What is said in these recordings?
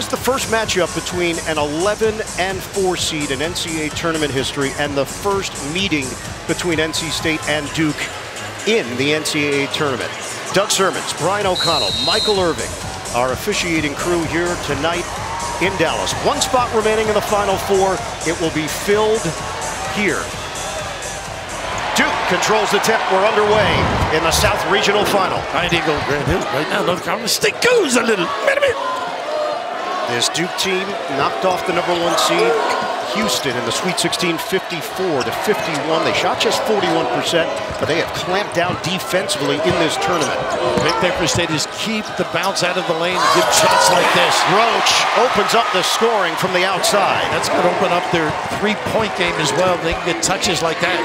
This is the first matchup between an 11 and 4 seed in NCAA tournament history and the first meeting between NC State and Duke in the NCAA tournament. Doug Sirmons, Brian O'Connell, Michael Irving, our officiating crew here tonight in Dallas. One spot remaining in the Final Four. It will be filled here. Duke controls the tip. We're underway in the South Regional Final. Giant Eagle Grant Hill right now. North Carolina State goes a little. Wait a minute. This Duke team knocked off the number one seed, Houston, in the Sweet 16, 54 to 51. They shot just 41%, but they have clamped down defensively in this tournament. Big thing for State is keep the bounce out of the lane give shots like this. Roach opens up the scoring from the outside. That's going to open up their three-point game as well. They can get touches like that.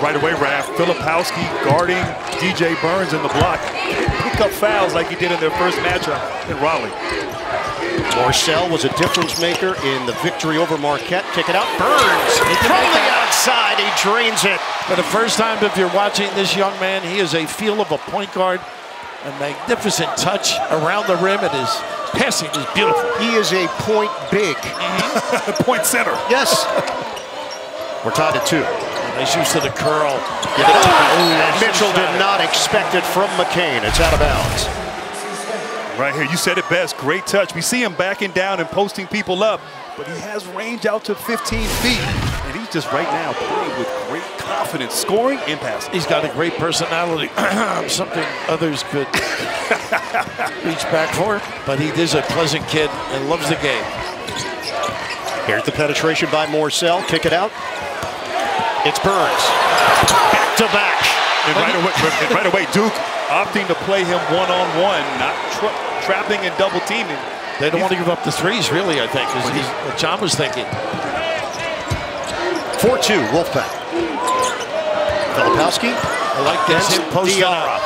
Right away, Raph, Filipowski guarding DJ Burns in the block. Pick up fouls like he did in their first matchup in Raleigh. Morsell was a difference maker in the victory over Marquette. Kick it out, Burns from the outside, he drains it. For the first time, if you're watching this young man, he is a feel of a point guard. A magnificent touch around the rim, and his passing is beautiful. He is a point big. Mm-hmm. Point center. Yes. We're tied at two. Nice use of the curl. And Mitchell did not expect it from McCain. It's out of bounds. Right here, you said it best. Great touch. We see him backing down and posting people up, but he has range out to 15 feet. And he's just right now playing with great confidence, scoring and passing. He's got a great personality, something others could reach back for. But he is a pleasant kid and loves the game. Here's the penetration by Morsell. Kick it out. It's Burns. Back to back. And right away, and right away Duke opting to play him one-on-one, not tra trapping and double teaming. They don't want to give up the threes, really, I think, is what Jon was thinking. 4-2, Wolfpack. Filipowski. I like this. Him Diarra.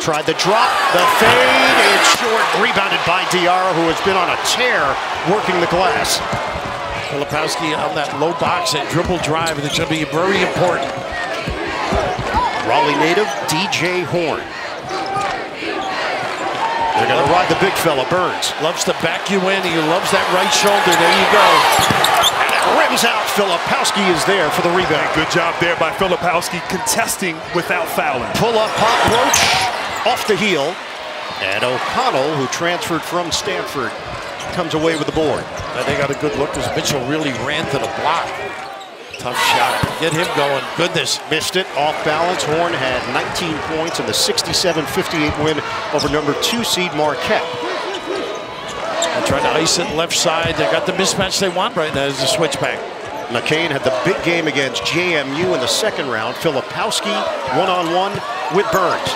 Tried the drop, the fade, it's short, rebounded by Diarra, who has been on a tear working the glass. Filipowski on that low box and dribble drive, and it's going to be very important. Raleigh native DJ Horne. They're going to ride the big fella, Burns. Loves to back you in. He loves that right shoulder. There you go. And it rims out. Filipowski is there for the rebound. Good job there by Filipowski, contesting without fouling. Pull up pop Roach off the heel. And O'Connell, who transferred from Stanford, comes away with the board. And they got a good look as Mitchell really ran to the block. Tough shot. Get him going. Goodness. Missed it off balance. Horne had 19 points in the 67-58 win over number two seed Marquette. They're trying to ice it left side. They got the mismatch they want right now as a switchback. McCain had the big game against JMU in the second round. Filipowski one-on-one with Burns.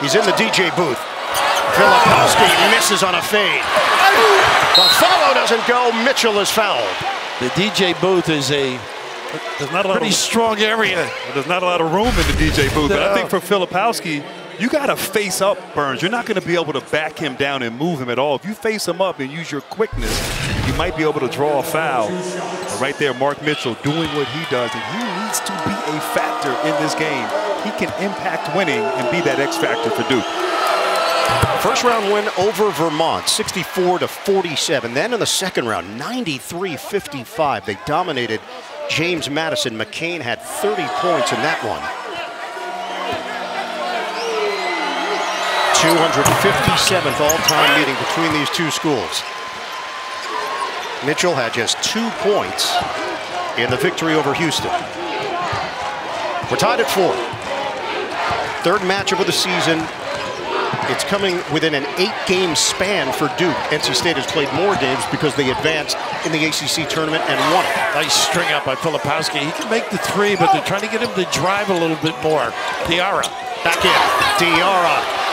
He's in the DJ booth. Filipowski misses on a fade. The follow doesn't go. Mitchell is fouled. The DJ booth is a There's not a lot pretty of strong area. There's not a lot of room in the DJ booth, but I think for Filipowski, you got to face up Burns. You're not going to be able to back him down and move him at all. If you face him up and use your quickness, you might be able to draw a foul. But right there, Mark Mitchell doing what he does, and he needs to be a factor in this game. He can impact winning and be that X factor for Duke. First round win over Vermont, 64 to 47. Then in the second round, 93-55. They dominated James Madison. McCain had 30 points in that one. 257th all-time meeting between these two schools. Mitchell had just two points in the victory over Houston. We're tied at four. Third matchup of the season it's coming within an eight-game span for Duke. NC State has played more games because they advanced in the ACC tournament and won it. Nice string up by Filipowski. He can make the three, but they're trying to get him to drive a little bit more. Diarra. Back in. Diarra.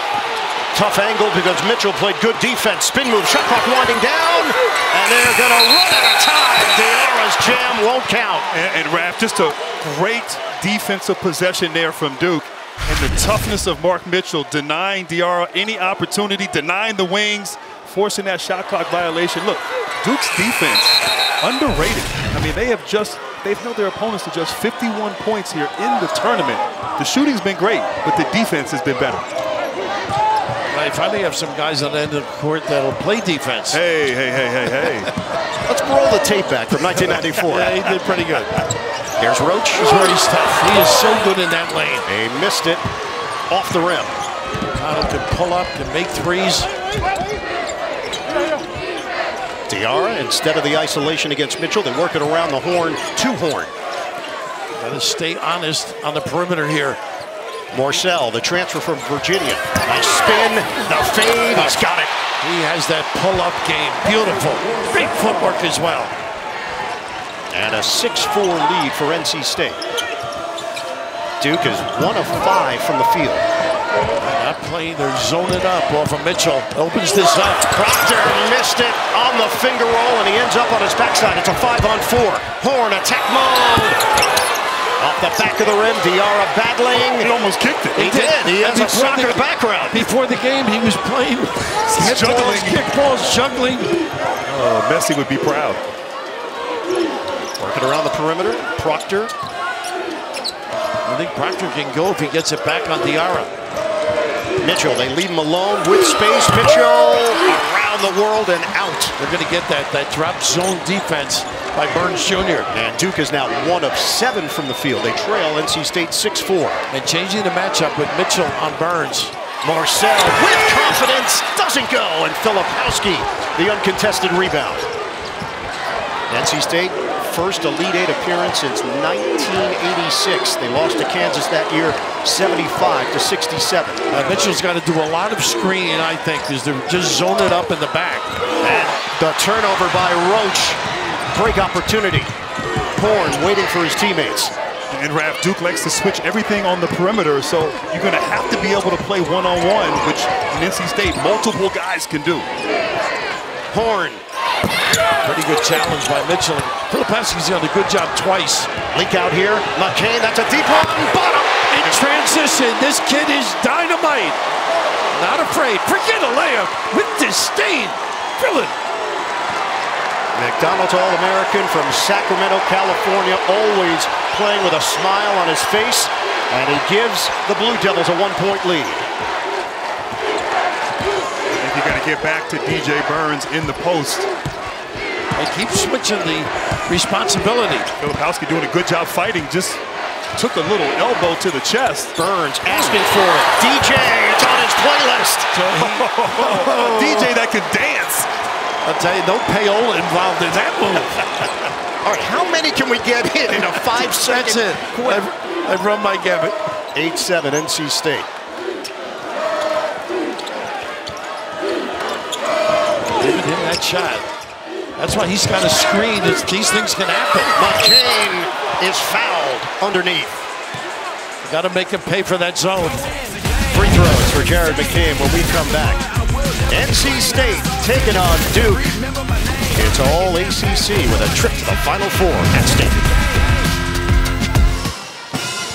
Tough angle because Mitchell played good defense. Spin move, shot clock winding down, and they're going to run out of time. Diarra's jam won't count. And, and Raph, just a great defensive possession there from Duke. And the toughness of Mark Mitchell denying Diarra any opportunity, denying the wings, forcing that shot clock violation. Look, Duke's defense, underrated. I mean, they have just, they've held their opponents to just 51 points here in the tournament. The shooting's been great, but the defense has been better. I finally have some guys on the end of the court that'll play defense. Hey, hey, hey, hey, hey. Let's roll the tape back from 1994. Yeah, he did pretty good. Here's Roach. He's where he's tough. He is so good in that lane. He missed it off the rim. Connell can pull up, can make threes. Diarra, instead of the isolation against Mitchell, they work it around the horn to Horne. Got to stay honest on the perimeter here. Morsell, the transfer from Virginia. Nice spin, the fade, he's got it. He has that pull-up game. Beautiful. Great footwork as well. And a 6-4 lead for NC State. Duke is one of five from the field. Not playing, they're zoning up off of Mitchell. Opens this up. Proctor missed it on the finger roll, and he ends up on his backside. It's a five on four. Horne attack mode. Off the back of the rim, Diarra battling. He almost kicked it. He did. He has a soccer the- background. Before the game, he was playing head balls, Juggling. kick balls, juggling. Oh, Messi would be proud. Working around the perimeter. Proctor. I think Proctor can go if he gets it back on Diarra. Mitchell. They leave him alone with space. Mitchell around the world and out. They're going to get that, that drop zone defense by Burns Jr. And Duke is now one of seven from the field. They trail NC State 6-4. And changing the matchup with Mitchell on Burns. Morsell with confidence doesn't go, and Filipowski, the uncontested rebound. NC State, first Elite Eight appearance since 1986. They lost to Kansas that year, 75 to 67. Uh, Mitchell's got to do a lot of screening, I think, because they're just zoning it up in the back. And the turnover by Roach, break opportunity. Horne waiting for his teammates. And Raph, Duke likes to switch everything on the perimeter, so you're going to have to be able to play one-on-one, which in NC State, multiple guys can do. Horne, Pretty good challenge by Mitchell. Filipowski's done a good job twice. leak out here. McCain, that's a deep one. Bottom. In transition, this kid is dynamite. Not afraid. Forget a layup with disdain. Drilling. McDonald's All-American from Sacramento, California, always playing with a smile on his face, and he gives the Blue Devils a one-point lead. And you got to get back to DJ Burns in the post. They keep switching the responsibility. Filipowski doing a good job fighting, just took a little elbow to the chest. Burns asking for it. DJ, it's on his playlist. DJ that can dance. I'll tell you, no payola involved in that move. All right, how many can we get in in a five-second? That's it. I've, I've run my gamut. 8-7 NC State. Giving him that shot. That's why he's got a screen. It's, these things can happen. McCain is fouled underneath. Got to make him pay for that zone. Free throws for Jared McCain when we come back. NC State taking on Duke. It's all ACC with a trip to the Final Four at State.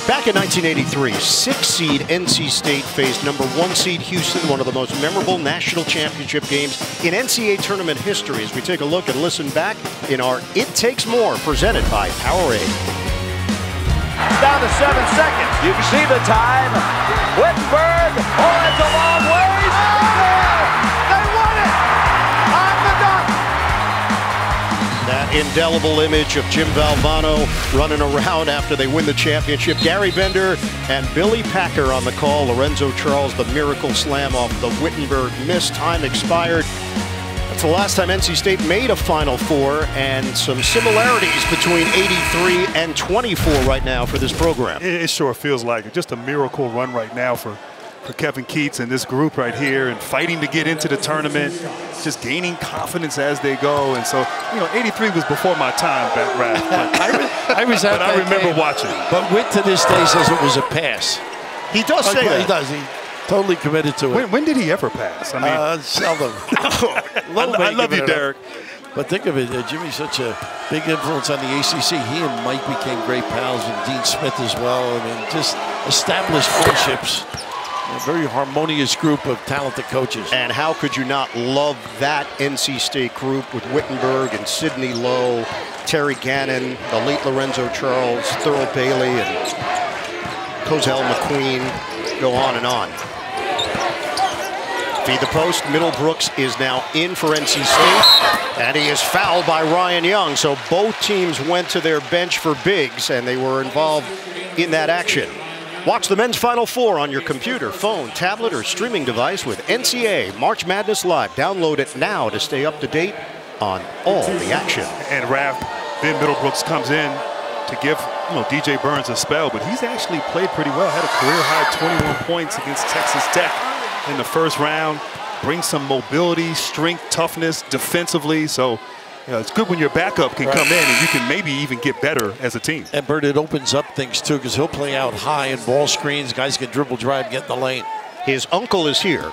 Back in 1983, six-seed NC State faced number one seed Houston, one of the most memorable national championship games in NCAA tournament history. As we take a look and listen back in our It Takes More, presented by Powerade. down to seven seconds. You can see the time. Whittenburg. Oh, a long ways. Indelible image of Jim Valvano running around after they win the championship. Gary Bender and Billy Packer on the call. Lorenzo Charles, the miracle slam off the Whittenburg miss. Time expired. That's the last time NC State made a Final Four, and some similarities between 83 and 24 right now for this program. It, it sure feels like it. Just a miracle run right now for, for Kevin Keatts and this group right here and fighting to get into the tournament, just gaining confidence as they go. And so, you know, 83 was before my time, Bat Raph, but, I, I was at but I remember game. watching. But Witt to this day says it was a pass. He does say Like, that. he does. He totally committed to it. When, when did he ever pass? I mean, Uh, seldom. I, I love you, it up. Dereck. But think of it, uh, Jimmy's such a big influence on the ACC. He and Mike became great pals, and Dean Smith as well. I mean, just established friendships. A very harmonious group of talented coaches. And how could you not love that NC State group with Whittenburg and Sidney Lowe, Terry Gannon, the late Lorenzo Charles, Thurl Bailey, and Cozell McQueen, go on and on. Feed the post. Middlebrooks is now in for NC State, and he is fouled by Ryan Young. So both teams went to their bench for bigs, and they were involved in that action. Watch the men's Final Four on your computer, phone, tablet, or streaming device with NCAA March Madness Live. Download it now to stay up to date on all the action. And Raph, Ben Middlebrooks comes in to give you know DJ Burns a spell, but he's actually played pretty well. Had a career high 21 points against Texas Tech in the first round. Brings some mobility, strength, toughness defensively. So you know, it's good when your backup can Right. come in and you can maybe even get better as a team. And Bert, it opens up things too because he'll play out high in ball screens. Guys can dribble, drive, get in the lane. His uncle is here,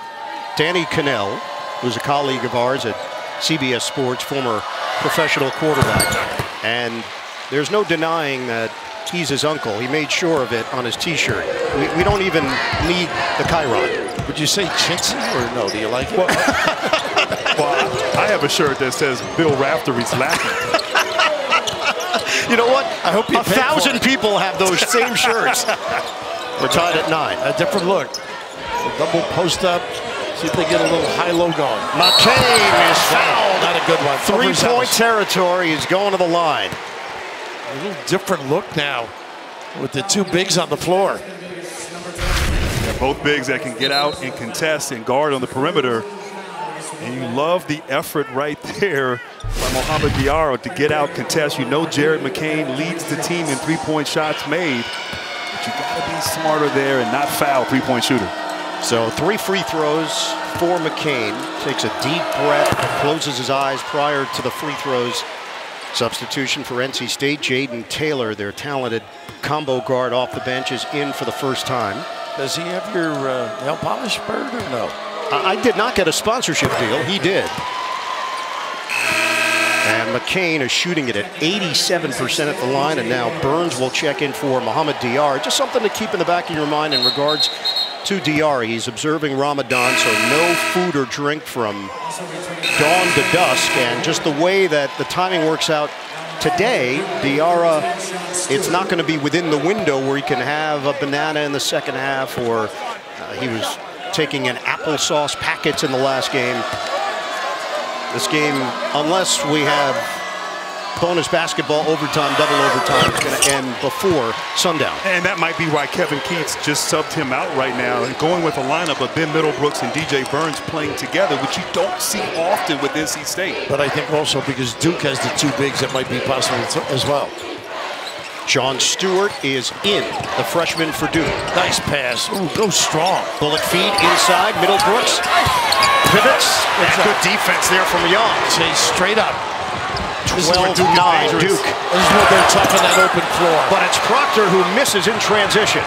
Danny Kanell, who's a colleague of ours at CBS Sports, former professional quarterback. And there's no denying that he's his uncle. He made sure of it on his T-shirt. We, we don't even need the Chiron. Would you say chintzy or no? Do you like it? Well, I have a shirt that says Bill Raftery's laughing. You know what? I hope you a thousand people have those same shirts. We're tied at nine. a different look. A double post up. See if they get a little high-low going. McCain is fouled. Not a good one. Three-point house. territory. He's going to the line. A little different look now with the two bigs on the floor. Both bigs that can get out and contest and guard on the perimeter. And you love the effort right there by Mohamed Diarra to get out, contest. You know Jared McCain leads the team in three-point shots made. But you got to be smarter there and not foul three-point shooter. So three free throws for McCain. Takes a deep breath, closes his eyes prior to the free throws. Substitution for NC State, Jayden Taylor, their talented combo guard off the bench, is in for the first time. Does he have your uh, nail polish bird or no? I did not get a sponsorship deal. He did. And McCain is shooting it at 87% at the line, and now Burns will check in for Mohamed Diarra. Just something to keep in the back of your mind in regards to Diarra. He's observing Ramadan, so no food or drink from dawn to dusk. And just the way that the timing works out today, Diarra, it's not going to be within the window where he can have a banana in the second half, or uh, he was taking in applesauce packets in the last game. This game, unless we have bonus basketball overtime, double overtime, is going to end before sundown. And that might be why Kevin Keatts just subbed him out right now and going with a lineup of Ben Middlebrooks and DJ Burns playing together, which you don't see often with NC State. But I think also because Duke has the two bigs, it might be possible as well. John Stewart is in, the freshman for Duke. Nice pass. Ooh, go strong. Bullet feed inside, Middlebrooks. Pivots. And good defense there from Young. Say straight up. This is 12-9 Duke is dangerous. Duke. This is where they're tough on that open floor. But it's Proctor who misses in transition.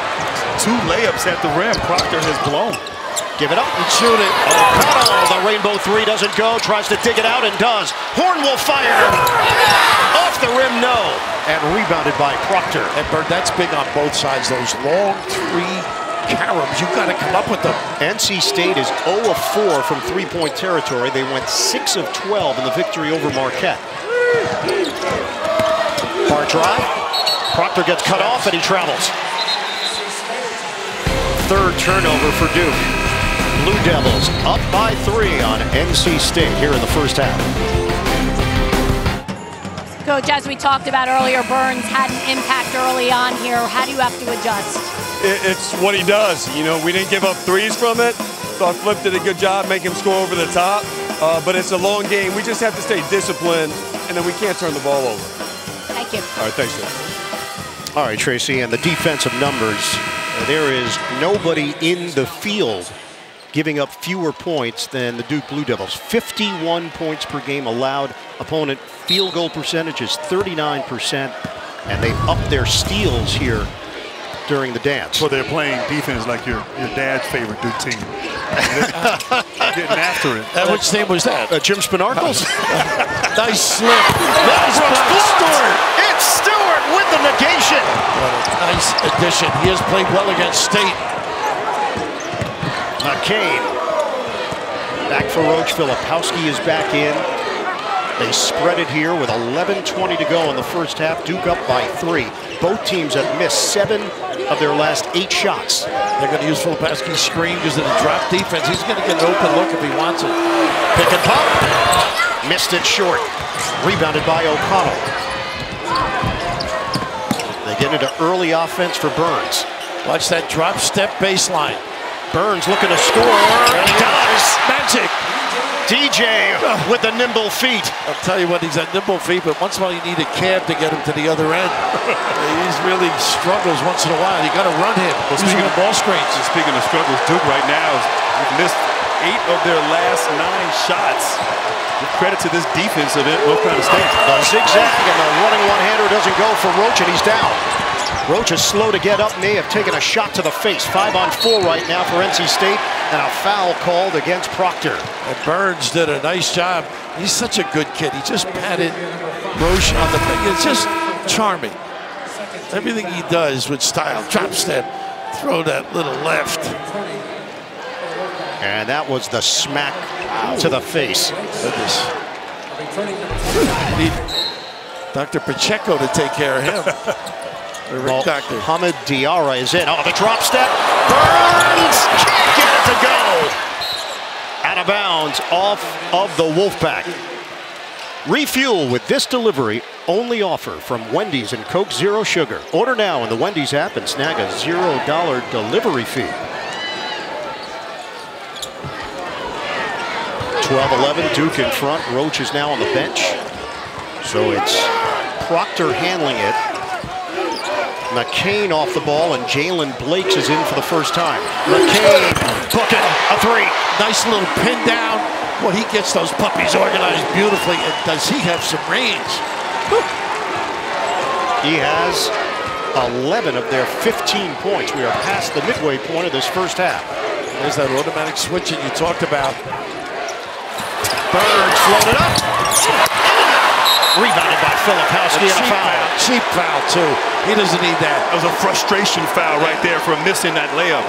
Two layups at the rim Proctor has blown. Give it up. And shoot it. Oh, the rainbow three doesn't go. Tries to dig it out and does. Horne will fire. Off the rim, no. And rebounded by Proctor. And Bert, that's big on both sides. Those long three caroms, you've got to come up with them. NC State is 0 of 4 from three-point territory. They went 6 of 12 in the victory over Marquette. Far drive. Proctor gets cut off and he travels. Third turnover for Duke. Blue Devils up by three on NC State here in the first half. Coach, as we talked about earlier, Burns had an impact early on here. How do you have to adjust? it, it's what he does. You know, we didn't give up threes from it, so I flipped did a good job, make him score over the top. Uh, but it's a long game. We just have to stay disciplined, and then we can't turn the ball over. Thank you. All right, thanks, Jeff. All right, Tracy, and the defensive numbers. There is nobody in the field giving up fewer points than the Duke Blue Devils. 51 points per game allowed. Opponent field goal percentage is 39%, and they've upped their steals here during the dance. So they're playing defense like your, your dad's favorite Duke team. Getting after it. And which team was that? Uh, Jim Spanarkel's? nice slip. Nice Brooks block. blocked. Stewart. It's Stewart with the negation. What a nice addition. He has played well against State. McCain. Back for Roach. Filipowski is back in. They spread it here with 11.20 to go in the first half. Duke up by three. Both teams have missed seven of their last eight shots. They're going to use Filipowski's screen because of the drop defense. He's going to get an open look if he wants it. Pick and pop. Missed it short. Rebounded by O'Connell. They get into early offense for Burns. Watch that drop step baseline. Burns looking to score. He does. Magic. DJ oh. with the nimble feet. I'll tell you what, he's a nimble feet, but once in a while you need a cab to get him to the other end. he's really struggles once in a while. You got to run him. Well, speaking of- ball screens. And speaking of struggles, Duke right now has missed eight of their last nine shots. Give credit to this defense of North Carolina State. The zigzag and the running one-hander doesn't go for Roach, and he's down. Roach is slow to get up, may have taken a shot to the face. Five on four right now for NC State, and a foul called against Proctor. And Burns did a nice job. He's such a good kid. He just patted Roach on the back. It's just charming. Everything he does with style. Drop step. Throw that little left. And that was the smack to the face. Goodness. Dr. Pacheco to take care of him. Or Rick Well, Hamid Diarra is in. Oh, the drop step. Burns can't get it to go. Out of bounds off of the Wolfpack. Refuel with this delivery only offer from Wendy's and Coke Zero Sugar. Order now in the Wendy's app and snag a $0 delivery fee. 12-11, Duke in front. Roach is now on the bench. So it's Proctor handling it. McCain off the ball, and Jaylen Blakes is in for the first time. McCain booking a three. Nice little pin down. Well, he gets those puppies organized beautifully. And does he have some range? He has 11 of their 15 points. We are past the midway point of this first half. There's that automatic switching you talked about. Burns floated up. Rebounded by Filipowski and a cheap foul. Cheap foul, too. He doesn't need that. That was a frustration foul right there for missing that layup.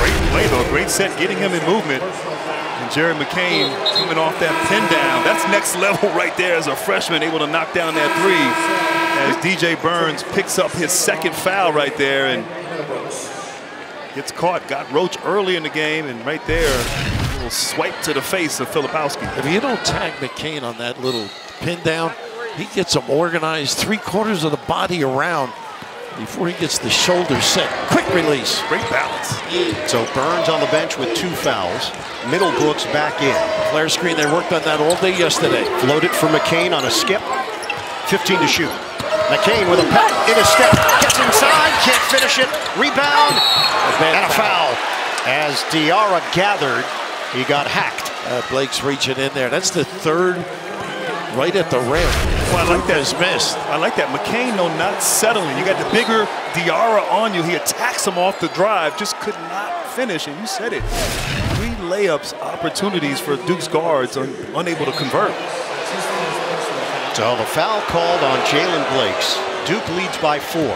Great play though, great set, getting him in movement. And Jerry McCain coming off that pin down. That's next level right there as a freshman, able to knock down that three. As DJ Burns picks up his second foul right there and gets caught. Got Roach early in the game, and right there, a little swipe to the face of Filipowski. If you don't tag McCain on that little pin down, he gets him organized three quarters of the body around before he gets the shoulder set. Quick release. Great balance. So Burns on the bench with two fouls. Middlebrooks back in. Flare screen, they worked on that all day yesterday. Floated for McCain on a skip. 15 to shoot. McCain with a pat in his step. Gets inside, can't finish it. Rebound. And a foul. As Diarra gathered, he got hacked. Uh, Blake's reaching in there. That's the third right at the rim. Well, I like that. Has missed. I like that. McCain, though, not settling. You got the bigger Diarra on you. He attacks him off the drive, just could not finish. And you said it. Three layups opportunities for Duke's guards, un- unable to convert. So the foul called on Jaylen Blakes. Duke leads by four.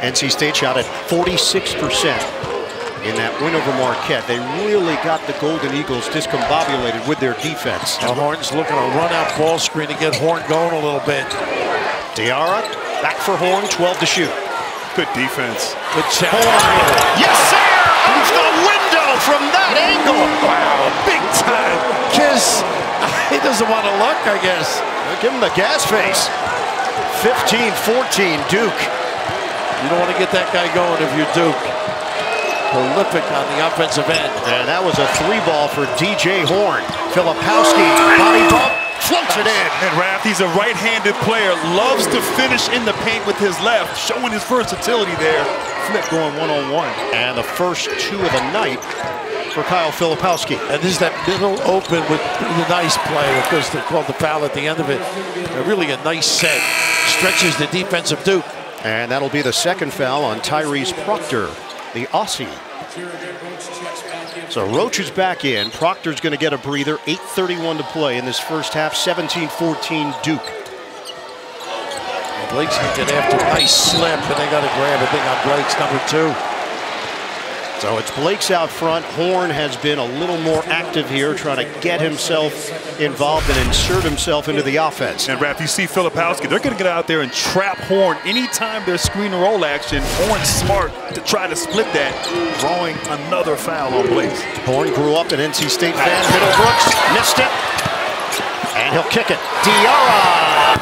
NC State shot at 46% in that win over Marquette. They really got the Golden Eagles discombobulated with their defense. The Horne's looking to run out ball screen to get Horne going a little bit. Diarra back for Horne, 12 to shoot. Good defense. Good check. Yes, sir! Off the window from that angle. Wow, big time. Kiss. He doesn't want to look, I guess. Give him the gas face. 15-14 Duke. You don't want to get that guy going if you're Duke. Prolific on the offensive end. And that was a three ball for DJ Horne. Filipowski, body bump, floats it in. And Raph, he's a right-handed player, loves to finish in the paint with his left, showing his versatility there. Flip going one-on-one. And the first two of the night for Kyle Filipowski. And this is that middle open with the nice play. Of course, they called the foul at the end of it. Really a nice set. Stretches the defense of Duke. And that'll be the second foul on Tyrese Proctor, the Aussie. So Roach is back in. Proctor's going to get a breather. 8.31 to play in this first half. 17-14 Duke. Blake's gonna get after nice slip, and they got to grab a thing on Blake's number two. So it's Blake's out front. Horne has been a little more active here, trying to get himself involved and insert himself into the offense. And Raph, you see Filipowski, they're going to get out there and trap Horne anytime there's screen and roll action. Horne's smart to try to split that, drawing another foul on Blake. Horne grew up an NC State fan. Middlebrooks missed it. And he'll kick it. Diarra.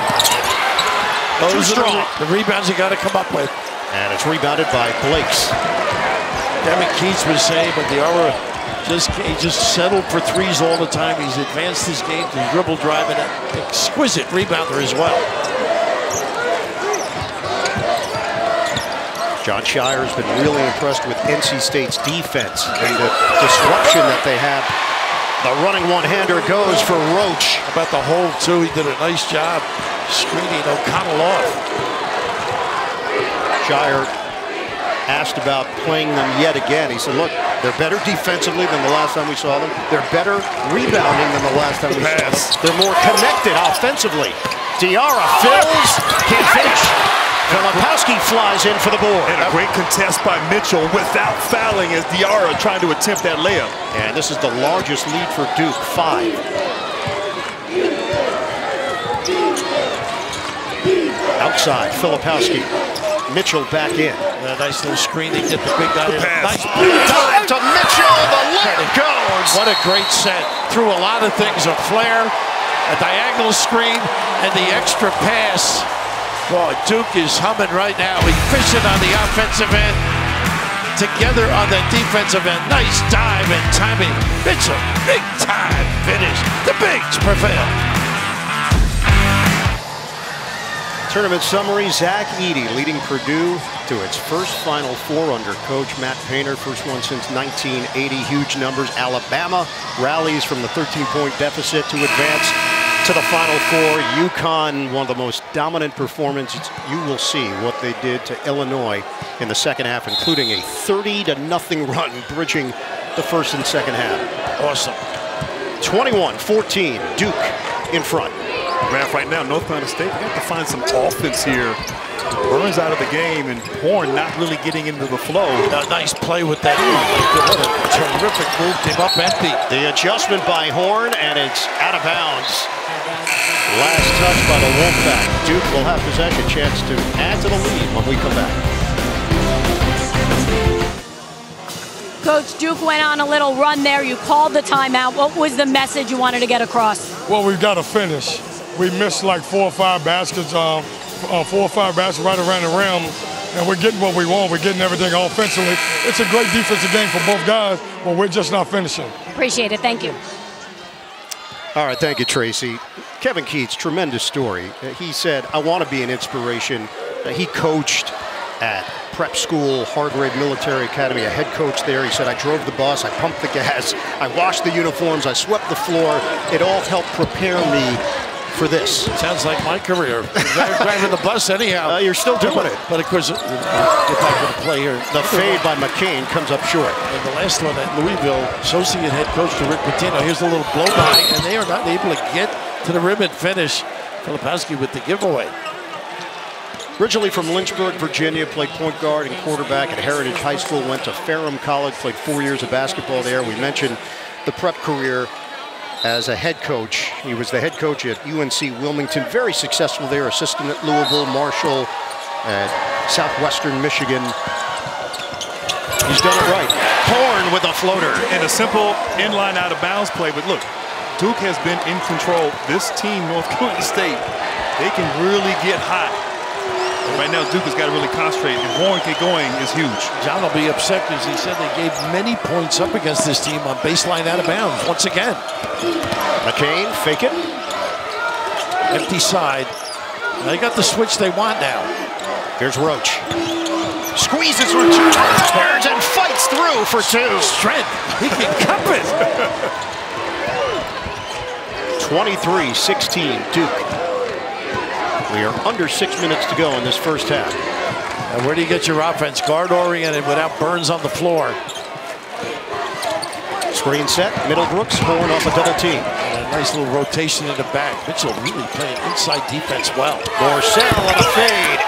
Those Too strong. the, the rebounds you got to come up with. And it's rebounded by Blakes. Kevin Keatts was saying, but the Aura just he just settled for threes all the time. He's advanced his game to dribble drive and an exquisite rebounder as well. Jon Scheyer has been really impressed with NC State's defense and the disruption that they have. The running one-hander goes for Roach. About the hole too? He did a nice job screening O'Connell off. Scheyer asked about playing them yet again. He said, look, they're better defensively than the last time we saw them. They're better rebounding than the last time we saw them. They're more connected offensively. Diarra fills, can't finish. Filipowski flies in for the board. And a great contest by Mitchell without fouling as Diarra trying to attempt that layup. And this is the largest lead for Duke, five. Outside, Filipowski. Mitchell back in. A nice little screen. to get the big guy. in. pass. Nice Dive to Mitchell, the layup goes. What a great set. Threw a lot of things, a flare, a diagonal screen, and the extra pass. Boy, Duke is humming right now. Efficient on the offensive end. Together on the defensive end. Nice dive and timing. Mitchell, big time finish. The bigs prevail. Tournament summary, Zach Edey leading Purdue to its first Final Four under coach Matt Painter. First one since 1980. Huge numbers. Alabama rallies from the 13-point deficit to advance to the Final Four. UConn, one of the most dominant performances. You will see what they did to Illinois in the second half, including a 30 to nothing run, bridging the first and second half. Awesome. 21-14, Duke in front. Raph, right now, North Carolina State, they have to find some offense here. Burns out of the game and Horne not really getting into the flow. A nice play with that. What a terrific move. Came up empty. The adjustment by Horne, and it's out of bounds. Last touch by the Wolfpack. Duke will have possession, chance to add to the lead when we come back. Coach Duke went on a little run there. You called the timeout. What was the message you wanted to get across? Well, we've got to finish. We missed like four or five baskets, uh, uh, four or five baskets right around the rim, and we're getting what we want. We're getting everything offensively. It's a great defensive game for both guys, but we're just not finishing. Appreciate it. Thank you. All right, thank you, Tracy. Kevin Keatts, tremendous story. He said, I want to be an inspiration. Uh, He coached at prep school, Hargrave Military Academy, a head coach there. He said, I drove the bus, I pumped the gas, I washed the uniforms, I swept the floor. It all helped prepare me for this. Sounds like my career. Dri- Driving the bus anyhow. Uh, you're still doing it. But of course, uh, get back to the play here. The fade by McCain comes up short. And the last one at Louisville, associate head coach to Rick Pitino. Here's a little blow by, and they are not able to get to the rim and finish. Filipowski with the giveaway. Originally from Lynchburg, Virginia, played point guard and quarterback at Heritage High School, went to Ferrum College, played four years of basketball there. We mentioned the prep career as a head coach. He was the head coach at UNC Wilmington, very successful there, assistant at Louisville, Marshall, at Southwestern Michigan. He's done it right. Horne with a floater. And a simple inline out of bounds play. But look, Duke has been in control. This team, North Carolina State, they can really get hot. Right now, Duke has got to really concentrate, and Horne get going is huge. Jon will be upset because he said they gave many points up against this team on baseline out of bounds once again. McCain, fake it. Empty side. They got the switch they want now. Here's Roach. Squeezes through two players and fights through for two. Strength. He can cup it. 23-16 Duke. We are under six minutes to go in this first half. And where do you get your offense? Guard oriented without Burns on the floor. Screen set, Middlebrooks, Horne off a double team. And a nice little rotation in the back. Mitchell really playing inside defense well. Morsell on a fade.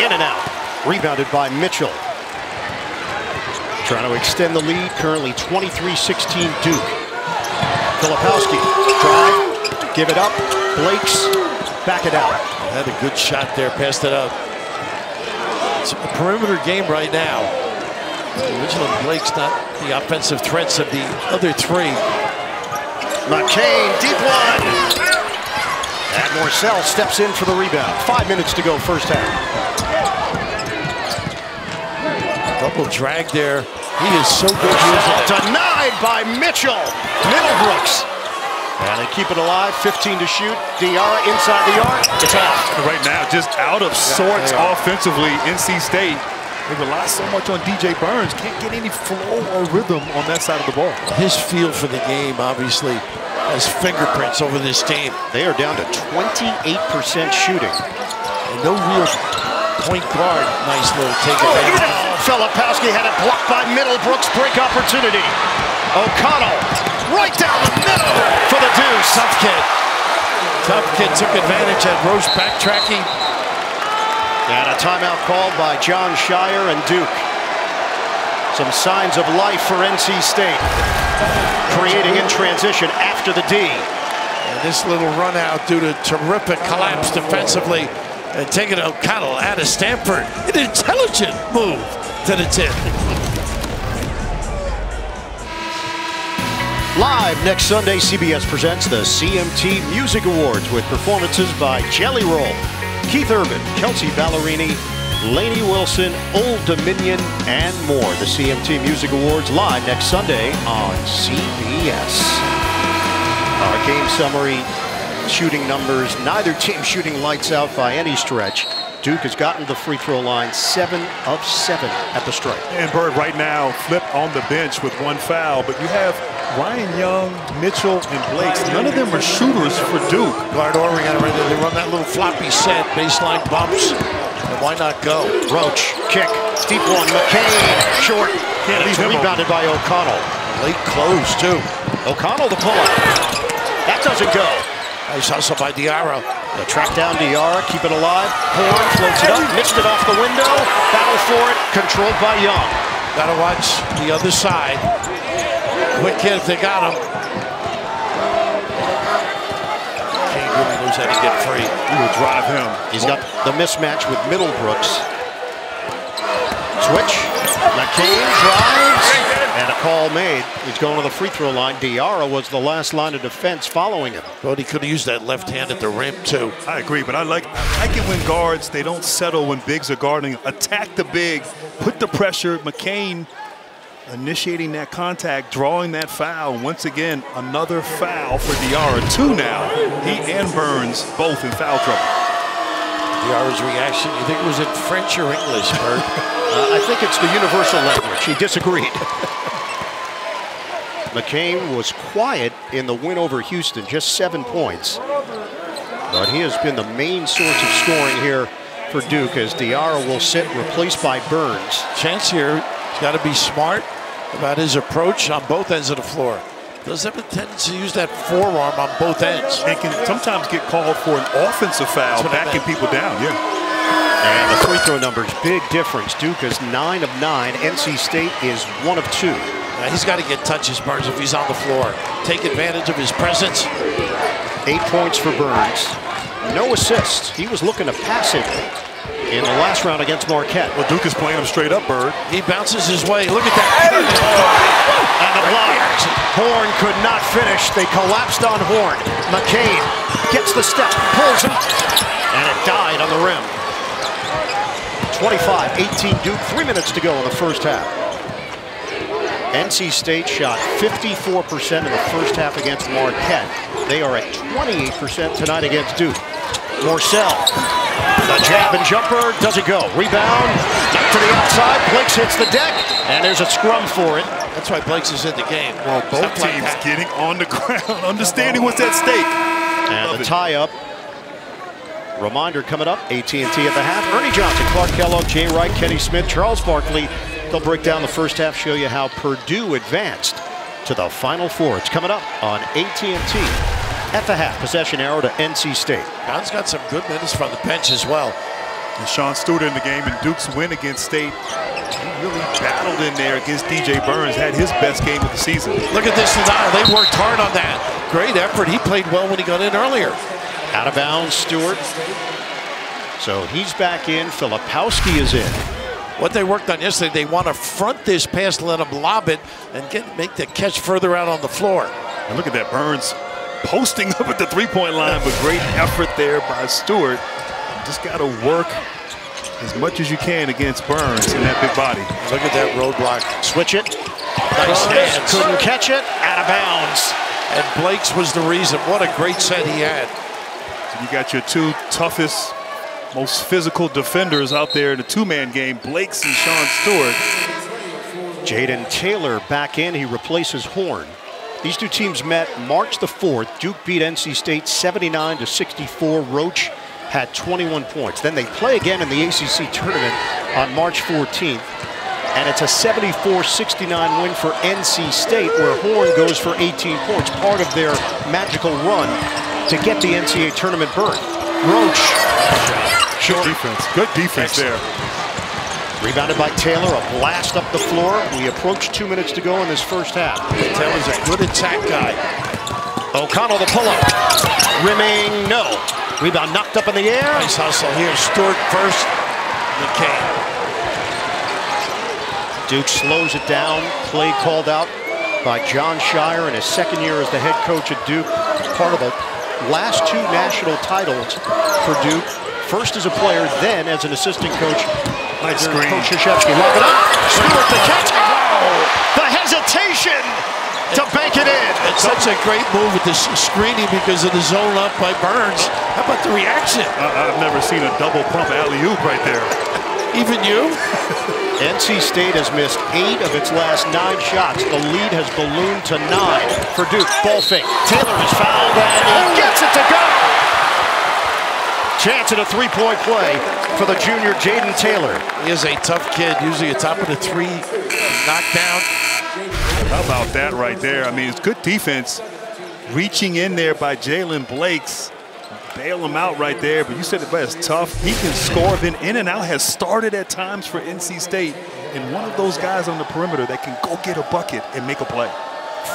In and out. Rebounded by Mitchell. Trying to extend the lead, currently 23-16 Duke. Filipowski, drive, give it up. Blakes, back it out. Had a good shot there, passed it up. It's a perimeter game right now. Original Blake's not the offensive threats of the other three. McCain, deep one. And Morsell steps in for the rebound. Five minutes to go, first half. Double drag there. He is so good. Denied by Mitchell. Middlebrooks. And they keep it alive, 15 to shoot. Diarra inside the arc. It's off. Right now, just out of sorts offensively, NC State. They rely so much on DJ Burns. Can't get any flow or rhythm on that side of the ball. His feel for the game, obviously, has fingerprints over this team. They are down to 28% shooting. And no real point guard. Nice little take advantage. Oh, Filipowski had it blocked by Middlebrooks. Break opportunity. O'Connell right down the middle for the deuce. Tough kid. Tough kid took advantage at Roach backtracking. And a timeout called by Jon Scheyer and Duke. Some signs of life for NC State. Creating in transition after the D. And this little run out due to terrific collapse defensively. And taking O'Connell out of Stanford. An intelligent move to the tip. Live next Sunday, CBS presents the CMT Music Awards with performances by Jelly Roll, Keith Urban, Kelsea Ballerini, Lainey Wilson, Old Dominion, and more. The CMT Music Awards live next Sunday on CBS. Our game summary, shooting numbers, neither team shooting lights out by any stretch. Duke has gotten to the free throw line seven of seven at the stripe. And Bird right now flipped on the bench with one foul, but you have Ryan Young, Mitchell, and Blake, None of them are shooters for Duke. Guard Oregon right there. They run that little floppy set, baseline bumps. And why not go? Roach, kick, deep one, McCain, short. Can't and it's rebounded by O'Connell. Late close, too. O'Connell the pull-up. That doesn't go. Nice hustle by Diarra. The track down Diarra, keep it alive. Horne floats it up, missed it off the window. Battle for it, controlled by Young. Gotta watch the other side. Quick hit if they got him. Kane really knows how to get free. We will drive him. He's got the mismatch with Middlebrooks. Switch. McCain drives. And a call made. He's going to the free throw line. Diarra was the last line of defense following him. But he could have used that left hand at the rim, too. I agree, but I like I like it when guards they don't settle when bigs are guarding. Attack the big, put the pressure. McCain initiating that contact, drawing that foul. Once again, another foul for Diarra. Two now. He and Burns both in foul trouble. Diarra's reaction, you think it was in French or English, Bert? Uh, I think it's the universal language. He disagreed. McCain was quiet in the win over Houston, just seven points. But he has been the main source of scoring here for Duke as Diarra will sit replaced by Burns. Chance here, he's got to be smart about his approach on both ends of the floor. Does have a tendency to use that forearm on both ends. And can sometimes get called for an offensive foul, what backing people down. Yeah. And the free throw numbers, big difference. Duke is nine of nine. NC State is one of two. Now, he's got to get touches, Burns, if he's on the floor. Take advantage of his presence. Eight points for Burns. No assists. He was looking to pass it in the last round against Marquette. Well, Duke is playing him straight up, Bird. He bounces his way. Look at that. And the block. Horne could not finish. They collapsed on Horne. McCain gets the step, pulls him, and it died on the rim. 25-18 Duke, three minutes to go in the first half. NC State shot 54% in the first half against Marquette. They are at 28% tonight against Duke. Morsell, the jab and jumper, doesn't go. Rebound, back to the outside. Blakes hits the deck, and there's a scrum for it. That's why Blake's is in the game. Well, both Stuff teams that. getting on the ground, understanding what's at stake. And Love the tie-up. Reminder coming up, AT&T at the half. Ernie Johnson, Clark Kellogg, Jay Wright, Kenny Smith, Charles Barkley. They'll break down the first half, show you how Purdue advanced to the Final Four. It's coming up on AT&T at the half. Possession arrow to NC State. Brown's got some good minutes from the bench as well. And Sean Stewart in the game and Duke's win against State. He really battled in there against DJ Burns, had his best game of the season. Look at this denial. They worked hard on that. Great effort. He played well when he got in earlier. Out of bounds, Stewart. So he's back in. Filipowski is in. What they worked on yesterday, they want to front this pass, let him lob it, and get make the catch further out on the floor. And look at that, Burns posting up at the three-point line, but great effort there by Stewart. Just got to work as much as you can against Burns in that big body. Look at that roadblock. Switch it. Nice hands. Couldn't catch it. Out of bounds. And Blakes was the reason. What a great set he had. So you got your two toughest, most physical defenders out there in a two-man game, Blakes and Sean Stewart. Jayden Taylor back in. He replaces Horne. These two teams met March the 4th. Duke beat NC State 79 to 64. Roach had 21 points. Then they play again in the ACC tournament on March 14th. And it's a 74-69 win for NC State where Horne goes for 18 points, part of their magical run to get the NCAA tournament berth. Roach. Good defense. Good defense there. Rebounded by Taylor, a blast up the floor. We approach two minutes to go in this first half. Taylor's a good attack guy. O'Connell the pull-up. Rimming, no. Rebound knocked up in the air. Nice hustle here. Stewart first. McCain. Duke slows it down. Play called out by Jon Scheyer in his second year as the head coach at Duke. Part of the last two national titles for Duke. First as a player, then as an assistant coach. Nice screen. Coach Krzyzewski. Lock it up. Stewart the catch. The hesitation to bank it in. It's such a great move with this screening because of the zone up by Burns. How about the reaction? I- I've never seen a double pump alley-oop right there. Even you? NC State has missed eight of its last nine shots. The lead has ballooned to nine for Duke. Ball fake. Taylor is fouled and he oh. gets it to go. Chance at a three-point play for the junior Jayden Taylor. He is a tough kid, usually a top of the three, knockdown. How about that right there? I mean, it's good defense. Reaching in there by Jaylen Blakes. Bail him out right there, but you said it best. Tough. He can score. Been in and out. Has started at times for NC State. And one of those guys on the perimeter that can go get a bucket and make a play.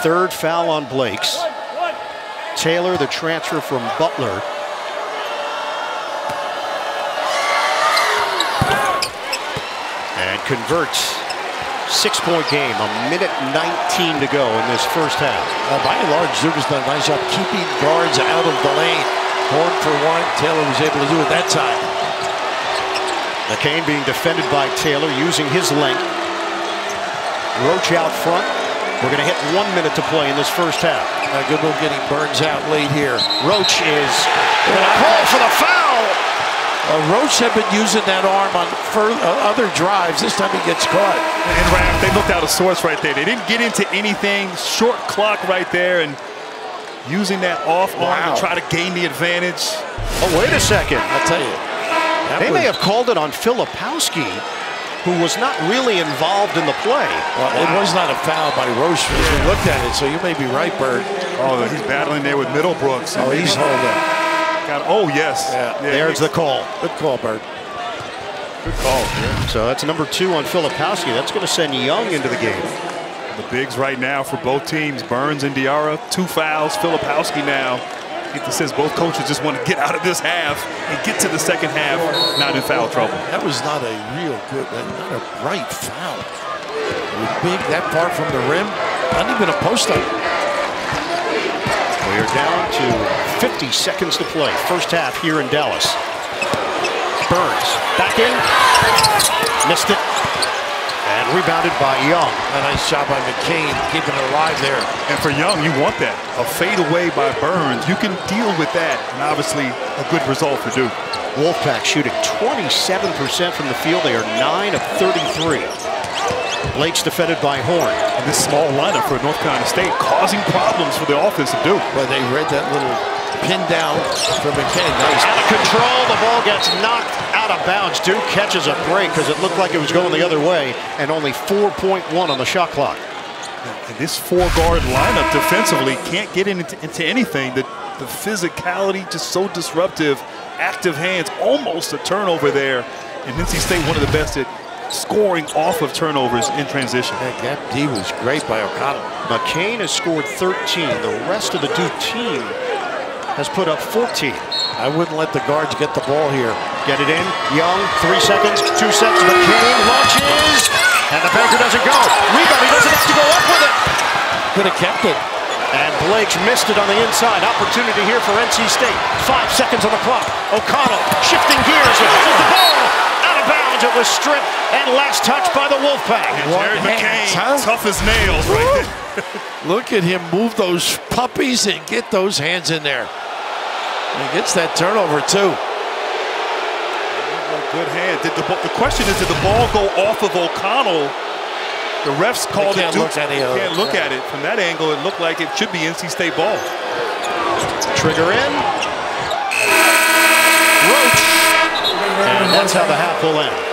Third foul on Blakes. Taylor, the transfer from Butler. Converts. Six-point game, a minute 19 to go in this first half. Uh, by and large, has done a nice job keeping guards out of the lane. Horne for one, Taylor was able to do it that time. McCain being defended by Taylor using his length. Roach out front. We're going to hit one minute to play in this first half. A good move getting Burns out late here. Roach is going to call for the foul. Uh, Roach had been using that arm on fur- uh, other drives. This time he gets caught. And Raph, they looked out of sorts right there. They didn't get into anything. Short clock right there, and using that off arm Wow. to try to gain the advantage. Oh, wait a second. I'll tell you. that They was- may have called it on Filipowski, who was not really involved in the play. Well, it was not a foul by Roach as we looked at it, so you may be right, Bert. Oh, he's battling there with Middlebrooks. Oh, he's holding. Got, oh, yes. Yeah, There's the call. Good call, Bert. Good call. So that's number two on Filipowski. That's going to send Young into the game. The bigs right now for both teams, Burns and Diarra, two fouls. Filipowski now. Get the sense both coaches just want to get out of this half and get to the second half, not in foul trouble. That was not a real good, not a right foul. It was big, that far from the rim. Not even a post-up. We are down to 50 seconds to play. First half here in Dallas. Burns back in. Missed it. And rebounded by Young. A nice job by McCain keeping it alive there. And for Young, you want that. A fadeaway by Burns. You can deal with that. And obviously, a good result for Duke. Wolfpack shooting 27% from the field. They are 9 of 33. Blakes defended by Horne. And this small lineup for North Carolina State causing problems for the offense of Duke. But they read that little pin down from McCain. Nice. Out of control, the ball gets knocked out of bounds. Duke catches a break because it looked like it was going the other way, and only 4.1 on the shot clock. And this four-guard lineup defensively can't get into, into anything. The the physicality, just so disruptive. Active hands, almost a turnover there. And NC State, one of the best at scoring off of turnovers in transition. That gap D was great by O'Connell. McCain has scored 13. The rest of the Duke team has put up 14. I wouldn't let the guards get the ball here. Get it in. Young, three seconds, two sets. McCain launches, and the banker doesn't go. Rebound, he doesn't have to go up with it. Could have kept it. And Blakes missed it on the inside. Opportunity here for NC State. Five seconds on the clock. O'Connell shifting gears. Hold the ball. Out. It was stripped and last touched by the Wolfpack. Jared McCain, huh? tough as nails right there. Look at him move those puppies and get those hands in there. And gets that turnover too. Good hand. Did the, the question is, did the ball go off of O'Connell? The refs called can't it. look at it. Can't look at it from that angle. It looked like it should be NC State ball. Trigger in. Roach. And that's how the half will end.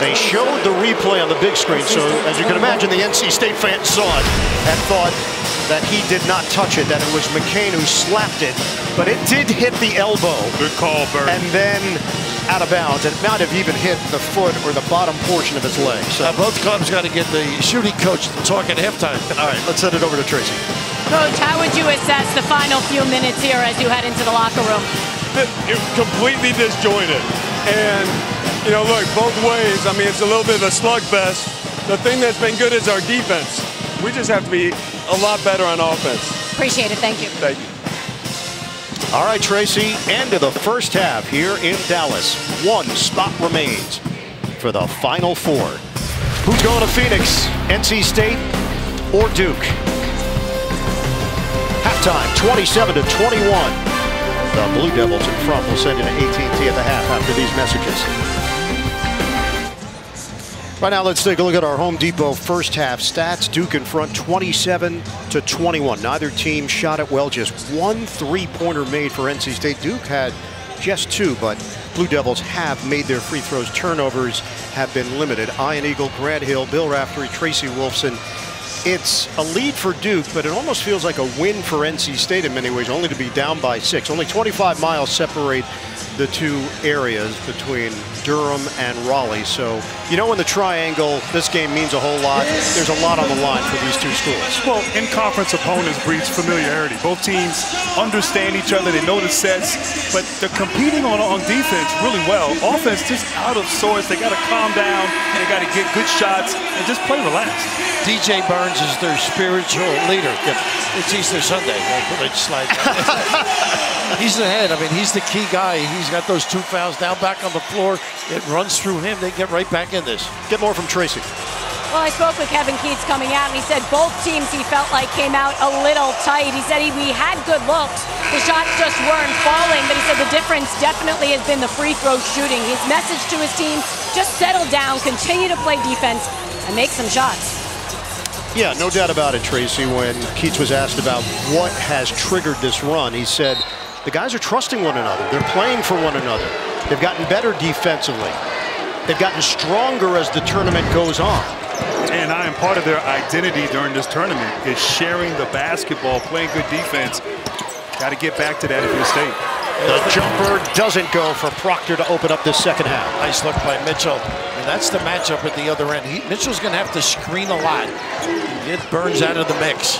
They showed the replay on the big screen, so as you can imagine, the NC State fans saw it and thought that he did not touch it, that it was McCain who slapped it, but it did hit the elbow Good call, Bird. and then out of bounds. It might have even hit the foot or the bottom portion of his leg. So, Uh, both clubs got to get the shooting coach to talk at halftime. all right, let's send it over to Tracy. Coach, how would you assess the final few minutes here as you head into the locker room? It completely disjointed. And, you know, look, both ways, I mean, it's a little bit of a slugfest. The thing that's been good is our defense. We just have to be a lot better on offense. Appreciate it. Thank you. Thank you. All right, Tracy, end of the first half here in Dallas. One spot remains for the Final Four. Who's going to Phoenix? NC State or Duke? Halftime, 27 to 21. The Blue Devils in front will send you to AT&T at the half after these messages. Right now, let's take a look at our Home Depot first half stats. Duke in front 27 to 21. Neither team shot it well. Just one three-pointer made for NC State. Duke had just two, but Blue Devils have made their free throws. Turnovers have been limited. Ian Eagle, Grant Hill, Bill Raftery, Tracy Wolfson. It's a lead for Duke, but it almost feels like a win for NC State in many ways, only to be down by six. Only 25 miles separate the two areas between Durham and Raleigh. So, you know, in the triangle, this game means a whole lot. There's a lot on the line for these two schools. Well, in-conference opponents breeds familiarity. Both teams understand each other. They know the sets, but they're competing on, on defense really well. Offense just out of sorts. They got to calm down. They got to get good shots and just play relaxed. DJ Burns is their spiritual leader. It's Easter Sunday. I'll put it slide down. he's the head. I mean, he's the key guy. He's got those two fouls down back on the floor. It runs through him. They get right back in this. Get more from Tracy. Well, I spoke with Kevin Keatts coming out, and he said both teams he felt like came out a little tight. He said he, we had good looks. The shots just weren't falling, but he said the difference definitely has been the free throw shooting. His message to his team, just settle down, continue to play defense, and make some shots. Yeah, no doubt about it, Tracy. When Keatts was asked about what has triggered this run, he said the guys are trusting one another. They're playing for one another. They've gotten better defensively. They've gotten stronger as the tournament goes on. And I am part of their identity during this tournament is sharing the basketball, playing good defense. Got to get back to that if you're state. The jumper doesn't go for Proctor to open up this second half. Nice look by Mitchell. And that's the matchup at the other end. He, Mitchell's going to have to screen a lot. Get Burns out of the mix.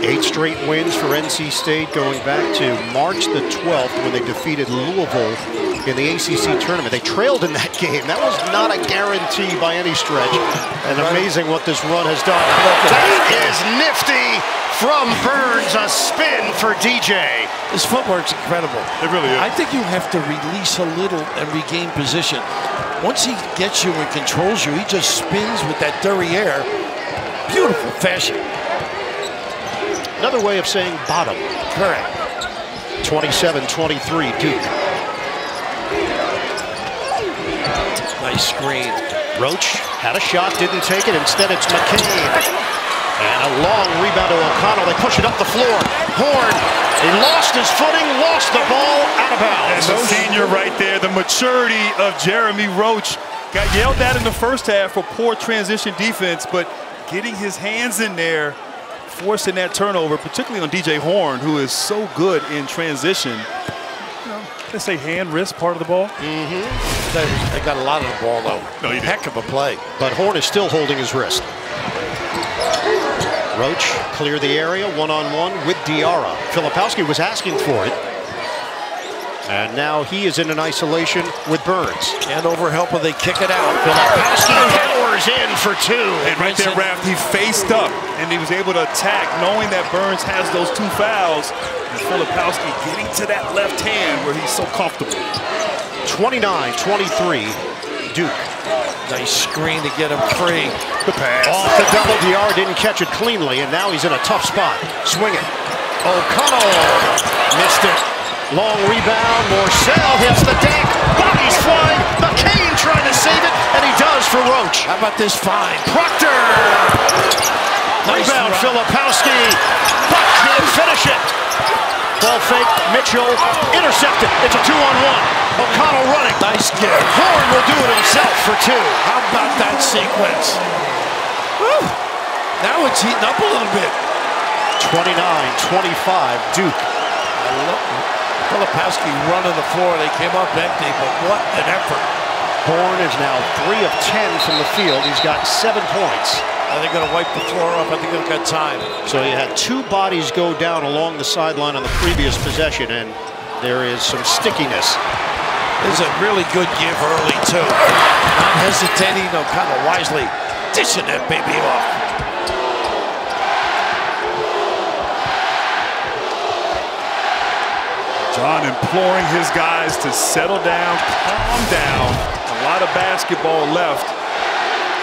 Eight straight wins for NC State going back to March the 12th when they defeated Louisville in the ACC tournament. They trailed in that game. That was not a guarantee by any stretch. And amazing what this run has done. That is nifty from Burns. A spin for DJ. His footwork's incredible. It really is. I think you have to release a little and regain position. Once he gets you and controls you, he just spins with that derriere. Beautiful fashion. Another way of saying bottom. Correct. 27-23 Duke. Nice screen. Roach had a shot, didn't take it. Instead, it's McCain. And a long rebound to O'Connell. They push it up the floor. Horne, he lost his footing, lost the ball, out of And bounds. the senior right there, the maturity of Jeremy Roach. Got yelled at in the first half for poor transition defense, but getting his hands in there, forcing that turnover, particularly on DJ Horne, who is so good in transition. You know, let's say hand, wrist part of the ball. Mm-hmm. They, they got a lot of the ball, though. No, you didn't. Heck of a play. But Horne is still holding his wrist. Roach clear the area one-on-one with Diarra. Filipowski was asking for it. And now he is in an isolation with Burns. And over helper, they kick it out. Filipowski powers in for two. And right there, Raft, he faced up and he was able to attack, knowing that Burns has those two fouls. And Filipowski getting to that left hand where he's so comfortable. 29-23, Duke. Nice screen to get him free. The pass. Off the double, Diarra didn't catch it cleanly, and now he's in a tough spot. Swing it. O'Connell missed it. Long rebound. Morsell hits the deck. Bodies flying. McCain trying to save it, and he does for Roach. How about this fine? Proctor. Nice Rebound, run. Filipowski. Buck can't finish it. Ball fake. Mitchell intercepted. It's a two-on-one. O'Connell running. Nice give. Horne will do it himself for two. How about that sequence? Whew. Now it's heating up a little bit. 29-25, Duke. I love Filipowski running the floor. They came up empty, but what an effort. Horne is now 3 of 10 from the field. He's got seven points. Are they going to wipe the floor up? I think they've got time. So you had two bodies go down along the sideline on the previous possession, and there is some stickiness. This is a really good give early, too. Not hesitating, no, kind of wisely dishing that baby off. Jon imploring his guys to settle down, calm down. A lot of basketball left.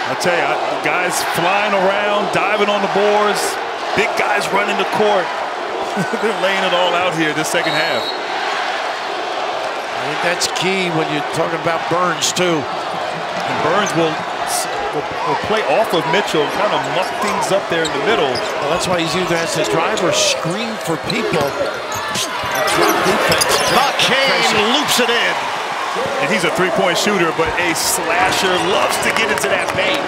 I tell you, guys flying around, diving on the boards, big guys running the court. They're laying it all out here this second half. I think that's key when you're talking about Burns, too. And Burns will, will, will play off of Mitchell, kind of muck things up there in the middle. Well, that's why he's either has to drive or screen for people. That's rough defense. McCain loops it in. And he's a three-point shooter, but a slasher loves to get into that paint.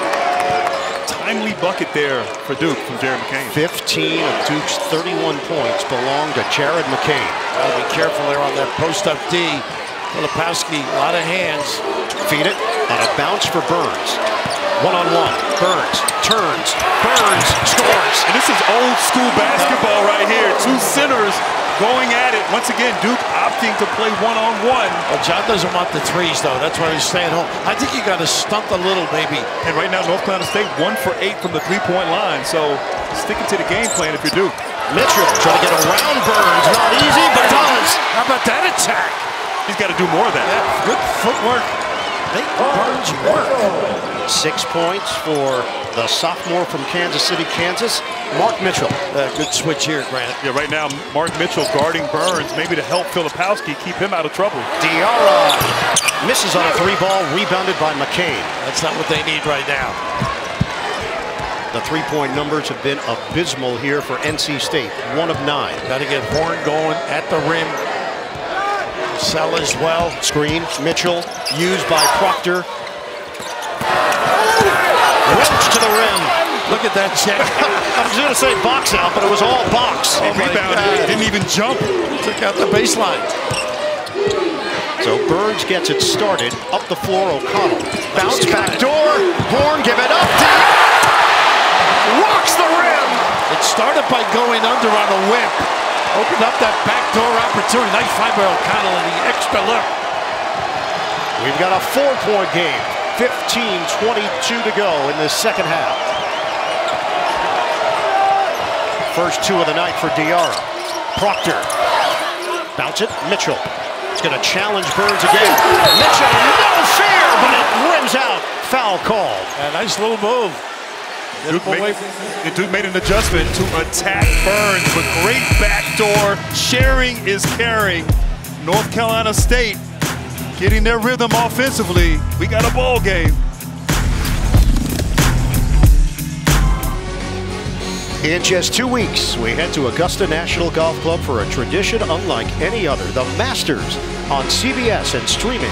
Timely bucket there for Duke from Jared McCain. 15 of Duke's 31 points belong to Jared McCain. Gotta be careful there on that post-up D. Filipowski, a lot of hands. Feed it, and a bounce for Burns. One-on-one, Burns turns, Burns scores. And this is old school basketball right here. Two centers going at it. Once again, Duke opting to play one-on-one. Well, Jon doesn't want the threes, though. That's why he's staying home. I think you got to stunt a little, maybe. And right now, North Carolina State one for eight from the three-point line. So sticking to the game plan if you're Duke. Mitchell trying to get around Burns. Not easy, but does. How about that attack? He's got to do more of that. Yeah, good footwork. Make Burns work. Six points for the sophomore from Kansas City, Kansas, Mark Mitchell. Uh, good switch here, Grant. Yeah, right now, Mark Mitchell guarding Burns, maybe to help Filipowski keep him out of trouble. Diarra misses on a three ball, rebounded by McCain. That's not what they need right now. The three-point numbers have been abysmal here for NC State, one of nine. Got to get Horne going at the rim. Sell as well. Screen, Mitchell, used by Proctor. To the rim. Look at that check. I was going to say box out, but it was all box. Oh, Rebounded, didn't even jump. Took out the baseline. So Burns gets it started. Up the floor, O'Connell. Bounce back door. Horne, give it up. Rocks the rim. It started by going under on a whip. Opened up that backdoor opportunity. Nice find by O'Connell and the extra look. We've got a four-point game. 15-22 to go in the second half. First two of the night for Diarra. Proctor. Bounce it. Mitchell. He's going to challenge Burns again. Mitchell, no fear, but it rims out. Foul call. A nice little move. Get Duke made, Duke made an adjustment to attack Burns, but great backdoor. Sharing is caring. North Carolina State getting their rhythm offensively. We got a ball game. In just two weeks, we head to Augusta National Golf Club for a tradition unlike any other, the Masters on CBS and streaming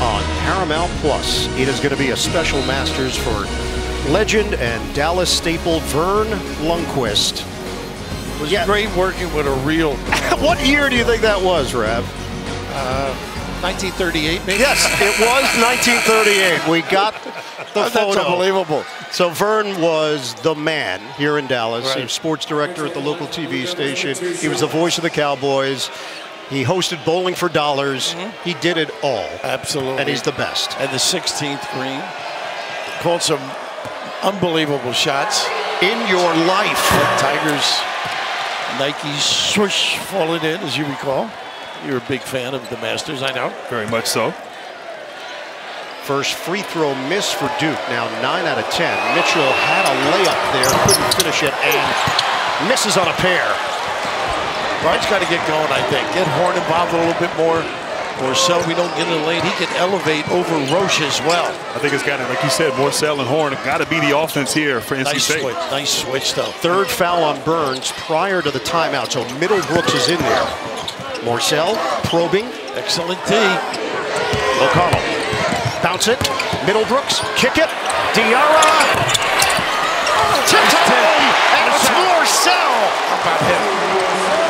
on Paramount Plus. It is going to be a special Masters for legend and Dallas staple Vern Lundquist. was Yeah. great working with a real what year do you think that was, Rev? Uh, 1938 maybe. Yes, it was 1938. We got the That's photo. unbelievable. So Vern was the man here in Dallas. He Right. was sports director at the local TV station. He was the voice of the Cowboys. He hosted Bowling for Dollars. Mm-hmm. He did it all. Absolutely. And he's the best. and the 16th green. Called some unbelievable shots. In your life. Tigers, Nike swoosh falling in, as you recall. You're a big fan of the Masters, I know. Very much so. First free throw miss for Duke. Now 9 out of 10. Mitchell had a layup there, couldn't finish it, and misses on a pair. Wright's got to get going, I think. Get Horne involved a little bit more. Morsell, we don't get in the lane. He can elevate over Roach as well. I think it's got to, like you said, Morsell and Horne have got to be the offense here for NC Nice State. switch. Nice switch, though. Third foul on Burns prior to the timeout, so Middlebrooks is in there. Morsell probing. Excellent D. O'Connell. Bounce it. Middlebrooks. Kick it. Diarra. Tipped home. And it's Morsell. How about him?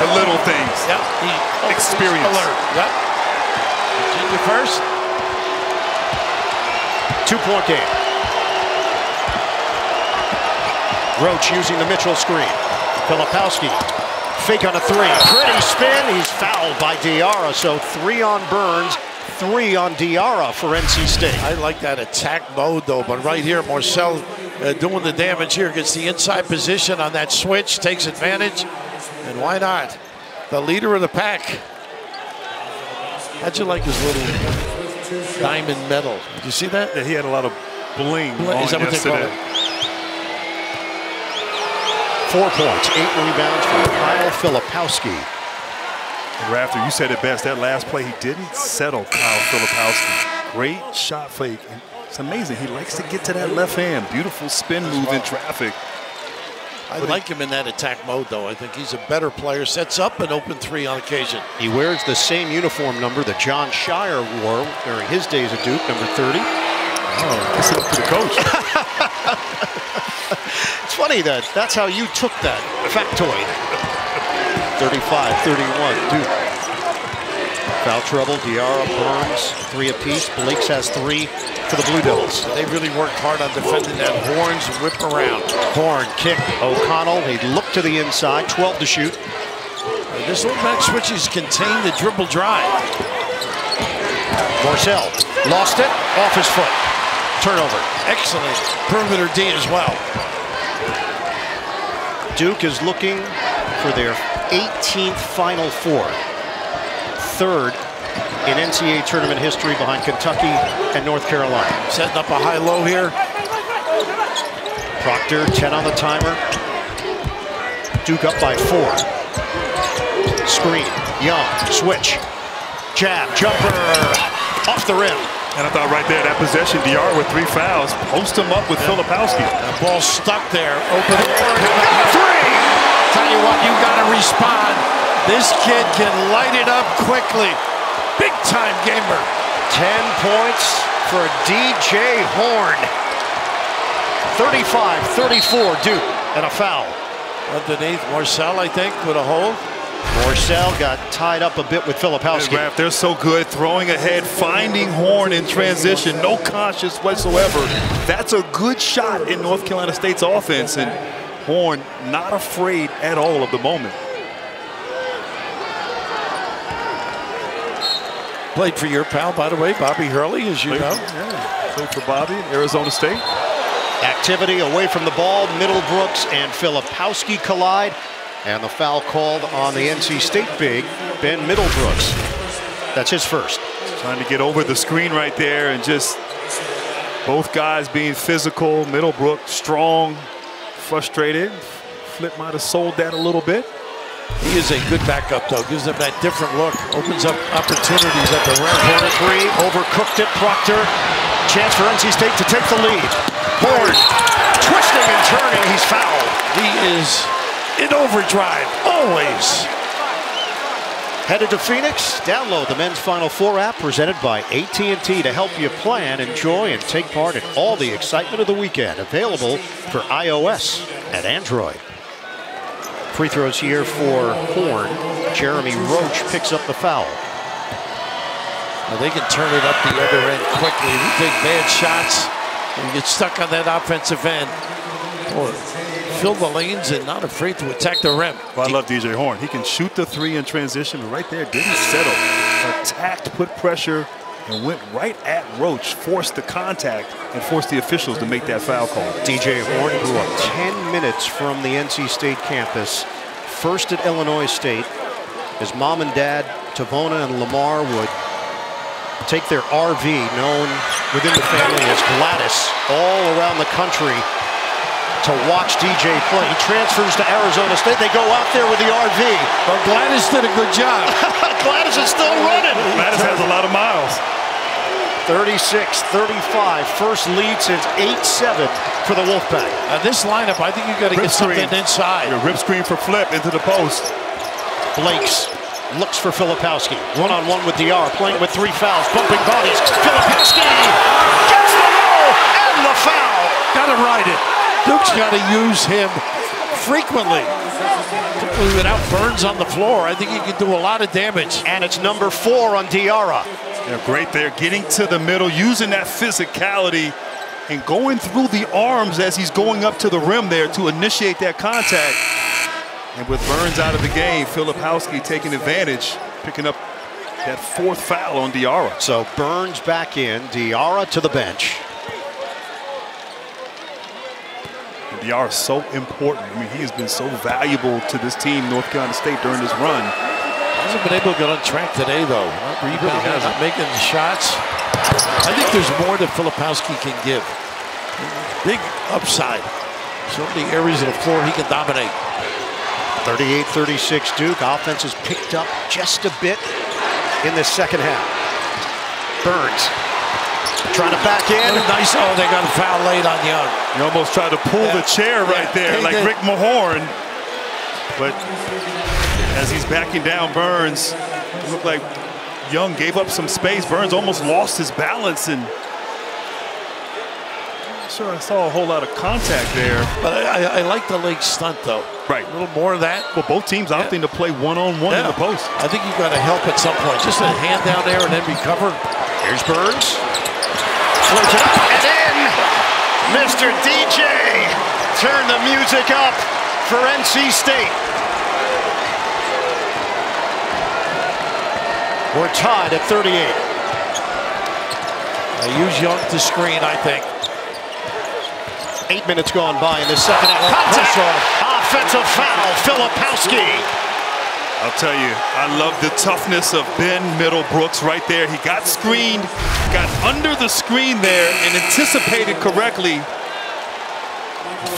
The little things. Yeah, he Experience. alert. Yep. Virginia first. Two-point game. Roach using the Mitchell screen. Filipowski. Fake on a three. Pretty spin. He's fouled by Diarra. So three on Burns, three on Diarra for NC State. I like that attack mode, though. But right here, Morsell uh, doing the damage here. Gets the inside position on that switch. Takes advantage. And why not? The leader of the pack. How'd you like his little diamond medal? Did you see that? Yeah, he had a lot of bling, Bling, on is that what they call yesterday. it? Four points, eight rebounds for Kyle Filipowski. And Rafter, you said it best. That last play, he didn't settle Kyle Filipowski. Great shot fake. It's amazing. He likes to get to that left hand. Beautiful spin move in traffic. I like him in that attack mode, though. I think he's a better player. Sets up an open three on occasion. He wears the same uniform number that Jon Scheyer wore during his days at Duke, number 30. It's up to the coach. It's funny that that's how you took that factoid. 35-31, Duke. Foul trouble, Diarra, Burns, three apiece. Blakes has three for the Blue Devils. They really worked hard on defending that horns whip around. Horne kick, O'Connell. They look to the inside, 12 to shoot. And this little back switches contain the dribble drive. Morsell lost it, off his foot. Turnover. Excellent perimeter D as well. Duke is looking for their 18th Final Four. Third in NCAA tournament history behind Kentucky and North Carolina. Setting up a high-low here. Proctor, 10 on the timer. Duke up by four. Screen, Young, switch. Jab, jumper, off the rim. And I thought right there, that possession, DR with three fouls, post him up with Filipowski. The ball stuck there. Open Three! Tell you what, you got to respond. This kid can light it up quickly. Big time gamer. 10 points for DJ Horne. 35-34 Duke and a foul. Underneath Morsell, I think, with a hold. Morsell got tied up a bit with Filipowski. Raf, they're so good throwing ahead, finding Horne in transition, no conscience whatsoever. That's a good shot in North Carolina State's offense, and Horne not afraid at all of the moment. Played for your pal, by the way, Bobby Hurley, as you know. Yeah, played for Bobby, Arizona State. Activity away from the ball. Middlebrooks and Filipowski collide. And the foul called on the NC State big, Ben Middlebrooks. That's his first. Trying to get over the screen right there and just both guys being physical. Middlebrook strong, frustrated. Flip might have sold that a little bit. He is a good backup, though. Gives them that different look. Opens up opportunities at the rim. Corner three, overcooked it, Proctor. Chance for NC State to take the lead. Horne, twisting and turning, he's fouled. He is in overdrive, always. Headed to Phoenix? Download the Men's Final Four app presented by AT&T to help you plan, enjoy, and take part in all the excitement of the weekend. Available for iOS and Android. Free throws here for Horne. Jeremy Roach picks up the foul. Now they can turn it up the other end quickly. We take bad shots and get stuck on that offensive end. Or fill the lanes and not afraid to attack the rim. Well, I love DJ Horne. He can shoot the three in transition, but right there didn't settle. Attacked, put pressure, and went right at Roach, forced the contact, and forced the officials to make that foul call. DJ Horne grew up 10 minutes from the NC State campus, first at Illinois State. His mom and dad, Tavona and Lamar, would take their RV, known within the family as Gladys, all around the country to watch DJ play. He transfers to Arizona State. They go out there with the RV. But Gladys did a good job. Gladys is still running. Gladys has a lot of miles. 36-35, first lead since 8-7 for the Wolfpack. Now this lineup, I think you've got to get something inside. A rip screen for Flip into the post. Blakes looks for Filipowski. One-on-one with DR, playing with three fouls, bumping bodies. Filipowski gets the roll and the foul. Got to ride it. Duke's got to use him frequently. Without Burns on the floor, I think he can do a lot of damage. And it's number four on Diarra. Yeah, great there, getting to the middle, using that physicality and going through the arms as he's going up to the rim there to initiate that contact. And with Burns out of the game, Filipowski taking advantage, picking up that fourth foul on Diarra. So Burns back in, Diarra to the bench. And Diarra is so important. I mean, he has been so valuable to this team, North Carolina State, during this run. Hasn't been able to get on track today, though. Not rebounding, really not making the shots. I think there's more that Filipowski can give. Big upside. So many areas of the floor he can dominate. 38-36 Duke. Offense has picked up just a bit in the second half. Burns trying to back in. Oh, nice. Oh, they got a foul late on Young. You almost tried to pull yeah. the chair right yeah, there, like did. Rick Mahorn. But as he's backing down Burns, it looked like Young gave up some space. Burns almost lost his balance and sure I saw a whole lot of contact there. But I, I, I like the leg stunt though. Right. A little more of that. Well, both teams opting yeah. to play one-on-one -on -one yeah. in the post. I think you've got to help at some point. Just a hand down there and then recover. Here's Burns. Floats it up and in. Mr. DJ turn the music up for NC State. We're tied at 38. I use Young to screen, I think. Eight minutes gone by in the second half. Contact. Offensive foul, Filipowski. I'll tell you, I love the toughness of Ben Middlebrooks right there. He got screened, got under the screen there and anticipated correctly.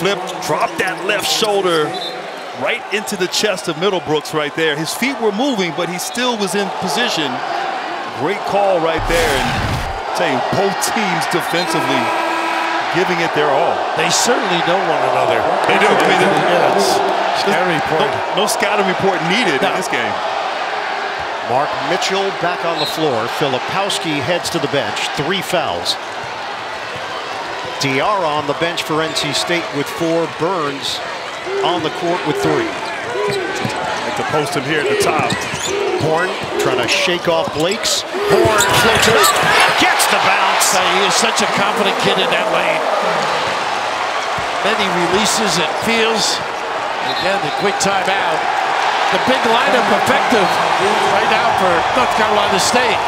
Flip, dropped that left shoulder right into the chest of Middlebrooks right there. His feet were moving, but he still was in position. Great call right there. And I'll tell you, both teams defensively giving it their all. They certainly know one another. They do. I mean, yeah, scouting report. No, no, scouting report needed no. in this game. Mark Mitchell back on the floor. Filipowski heads to the bench. Three fouls. Diarra on the bench for NC State with four. Burns on the court with three. Like to post him here at the top. Horne trying to shake off Blakes. Horne floats it up, gets the bounce. He is such a confident kid in that lane. Then he releases and feels. Again, the quick timeout. The big lineup effective right now for North Carolina State.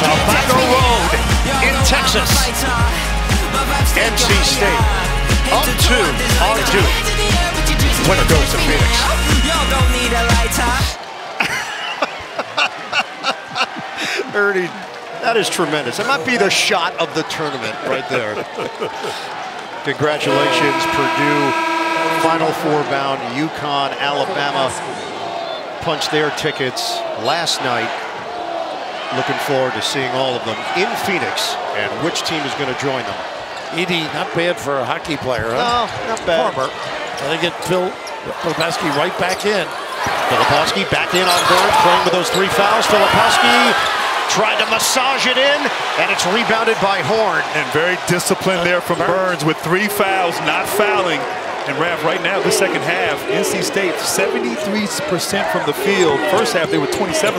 Tobacco Road in Texas. NC State up to our Duke. Winner goes to Phoenix. Ernie, that is tremendous. That might be the shot of the tournament right there. Congratulations, Purdue. Final four bound, UConn, Alabama punched their tickets last night. Looking forward to seeing all of them in Phoenix and which team is going to join them. Edey, not bad for a hockey player, huh? No, not bad. Farmer. And they get Phil Filipowski right back in. Filipowski back in on Burns, playing with those three fouls. Filipowski tried to massage it in, and it's rebounded by Horne. And very disciplined there from Burns with three fouls, not fouling. And Raph, right now, the second half, NC State 73% from the field. First half, they were 27%.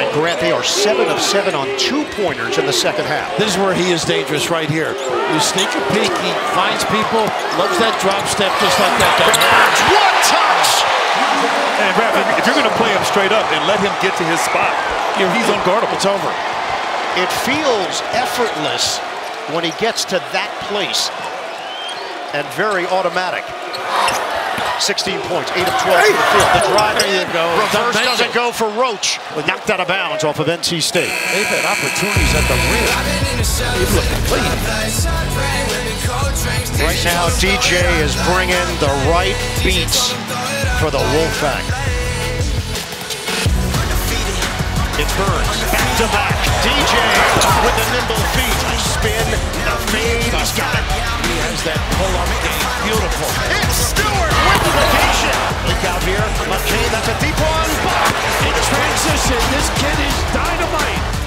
And Grant, they are 7 of 7 on two-pointers in the second half. This is where he is dangerous right here. You sneak a peek, he finds people, loves that drop step just like that. Burns, one touch! And Raph, if you're going to play him straight up and let him get to his spot, he's unguardable. It's over. It feels effortless when he gets to that place and very automatic. 16 points, 8 of 12 hey. the field. The drive, there you go. Reverse doesn't go for Roach. Knocked out of bounds off of NC State. They've had opportunities at the rim. Able to complete. Right now, DJ is bringing the right beats for the Wolfpack. It burns. Back to back. DJ with the nimble feet. Spin, the fade. He's got it. He has that pull-up game. Beautiful. It's Stewart with the vacation. Look out here. McKay, that's a deep one. In transition, this kid is dynamite.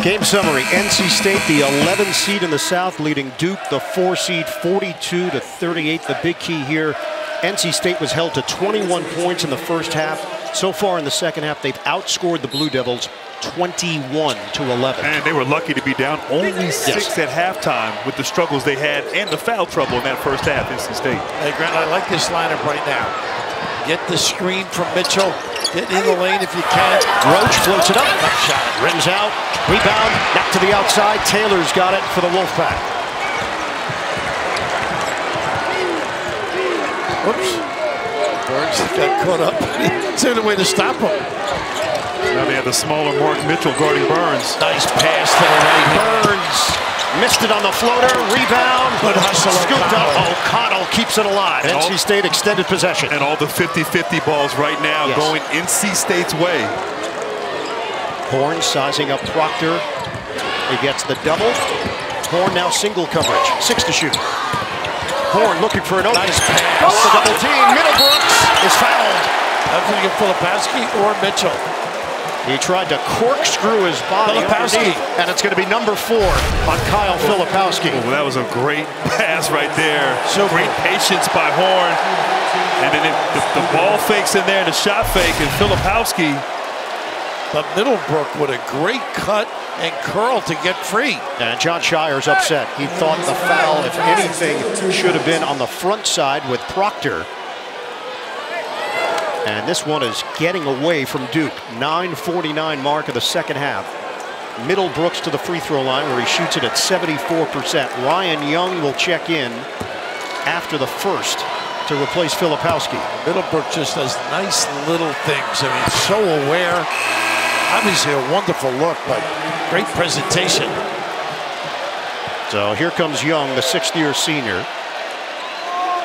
Game summary, NC State, the 11 seed in the South, leading Duke, the 4 seed, 42 to 38. The big key here, NC State was held to 21 points in the first half. So far in the second half, they've outscored the Blue Devils 21 to 11. And they were lucky to be down only six yes. at halftime with the struggles they had and the foul trouble in that first half, NC State. Hey, Grant, I like this lineup right now. Get the screen from Mitchell. Get in the lane if you can. Roach floats it up. Up shot. Rims out. Rebound. Back to the outside. Taylor's got it for the Wolfpack. Whoops. Burns got caught up. It's the only way to stop him. Now they have the smaller Mark Mitchell guarding Burns. Nice pass to the right. Burns missed it on the floater. Rebound. Good hustle. Scooped up. O'Connell keeps it alive. And NC State extended possession. And all the 50-50 balls right now yes. going NC State's way. Horne sizing up Proctor. He gets the double. Horne now single coverage. Six to shoot. Horne looking for an open. Nice pass. The double team. Middlebrooks is fouled. I'm going to get Filipowski or Mitchell. He tried to corkscrew his body and it's going to be number four on Kyle Filipowski. Well, that was a great pass right there. So great patience by Horne. And then it, the, the, ball fakes in there, the shot fake, and Filipowski. But Middlebrook with a great cut and curl to get free. And Jon Scheyer's upset. He thought the foul, if anything, should have been on the front side with Proctor. And this one is getting away from Duke. 9.49 mark of the second half. Middlebrooks to the free throw line where he shoots it at 74%. Ryan Young will check in after the first to replace Filipowski. Middlebrook just does nice little things. I mean, so aware. Obviously a wonderful look, but great presentation. So here comes Young, the sixth year senior.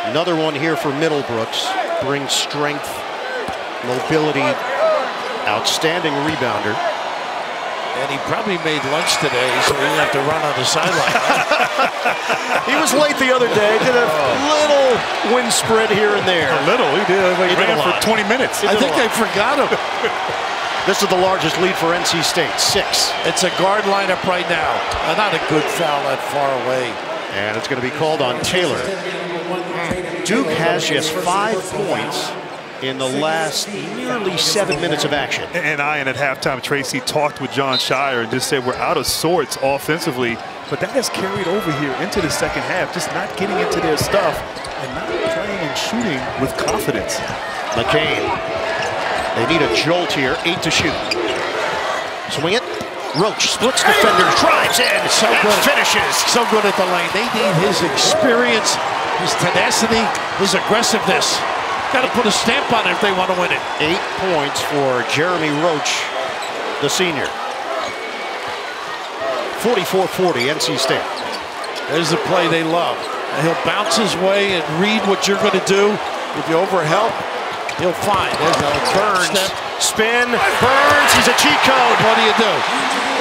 Another one here for Middlebrooks. Brings strength mobility, outstanding rebounder. And he probably made lunch today, so he didn't have to run on the sideline. he was late the other day, did a little wind spread here and there. A little, he did. He, he ran for 20 minutes. I think they forgot him. this is the largest lead for NC State, six. It's a guard lineup right now. Uh, not a good foul that far away. And it's going to be called on Taylor. Duke has just five points in the last nearly seven minutes of action. And I, and at halftime, Tracy talked with Jon Scheyer and just said we're out of sorts offensively, but that has carried over here into the second half, just not getting into their stuff and not playing and shooting with confidence. McCain, they need a jolt here, eight to shoot. Swing it. Roach splits defenders, drives in, so good. finishes. So good at the lane. They need his experience, his tenacity, his aggressiveness. Got to put a stamp on it if they want to win it. Eight points for Jeremy Roach, the senior. 44-40, NC State. There's the play they love. he'll bounce his way and read what you're going to do. If you overhelp, he'll find. There's a Burns. Step. Spin. Burns. He's a cheat code. What do you do?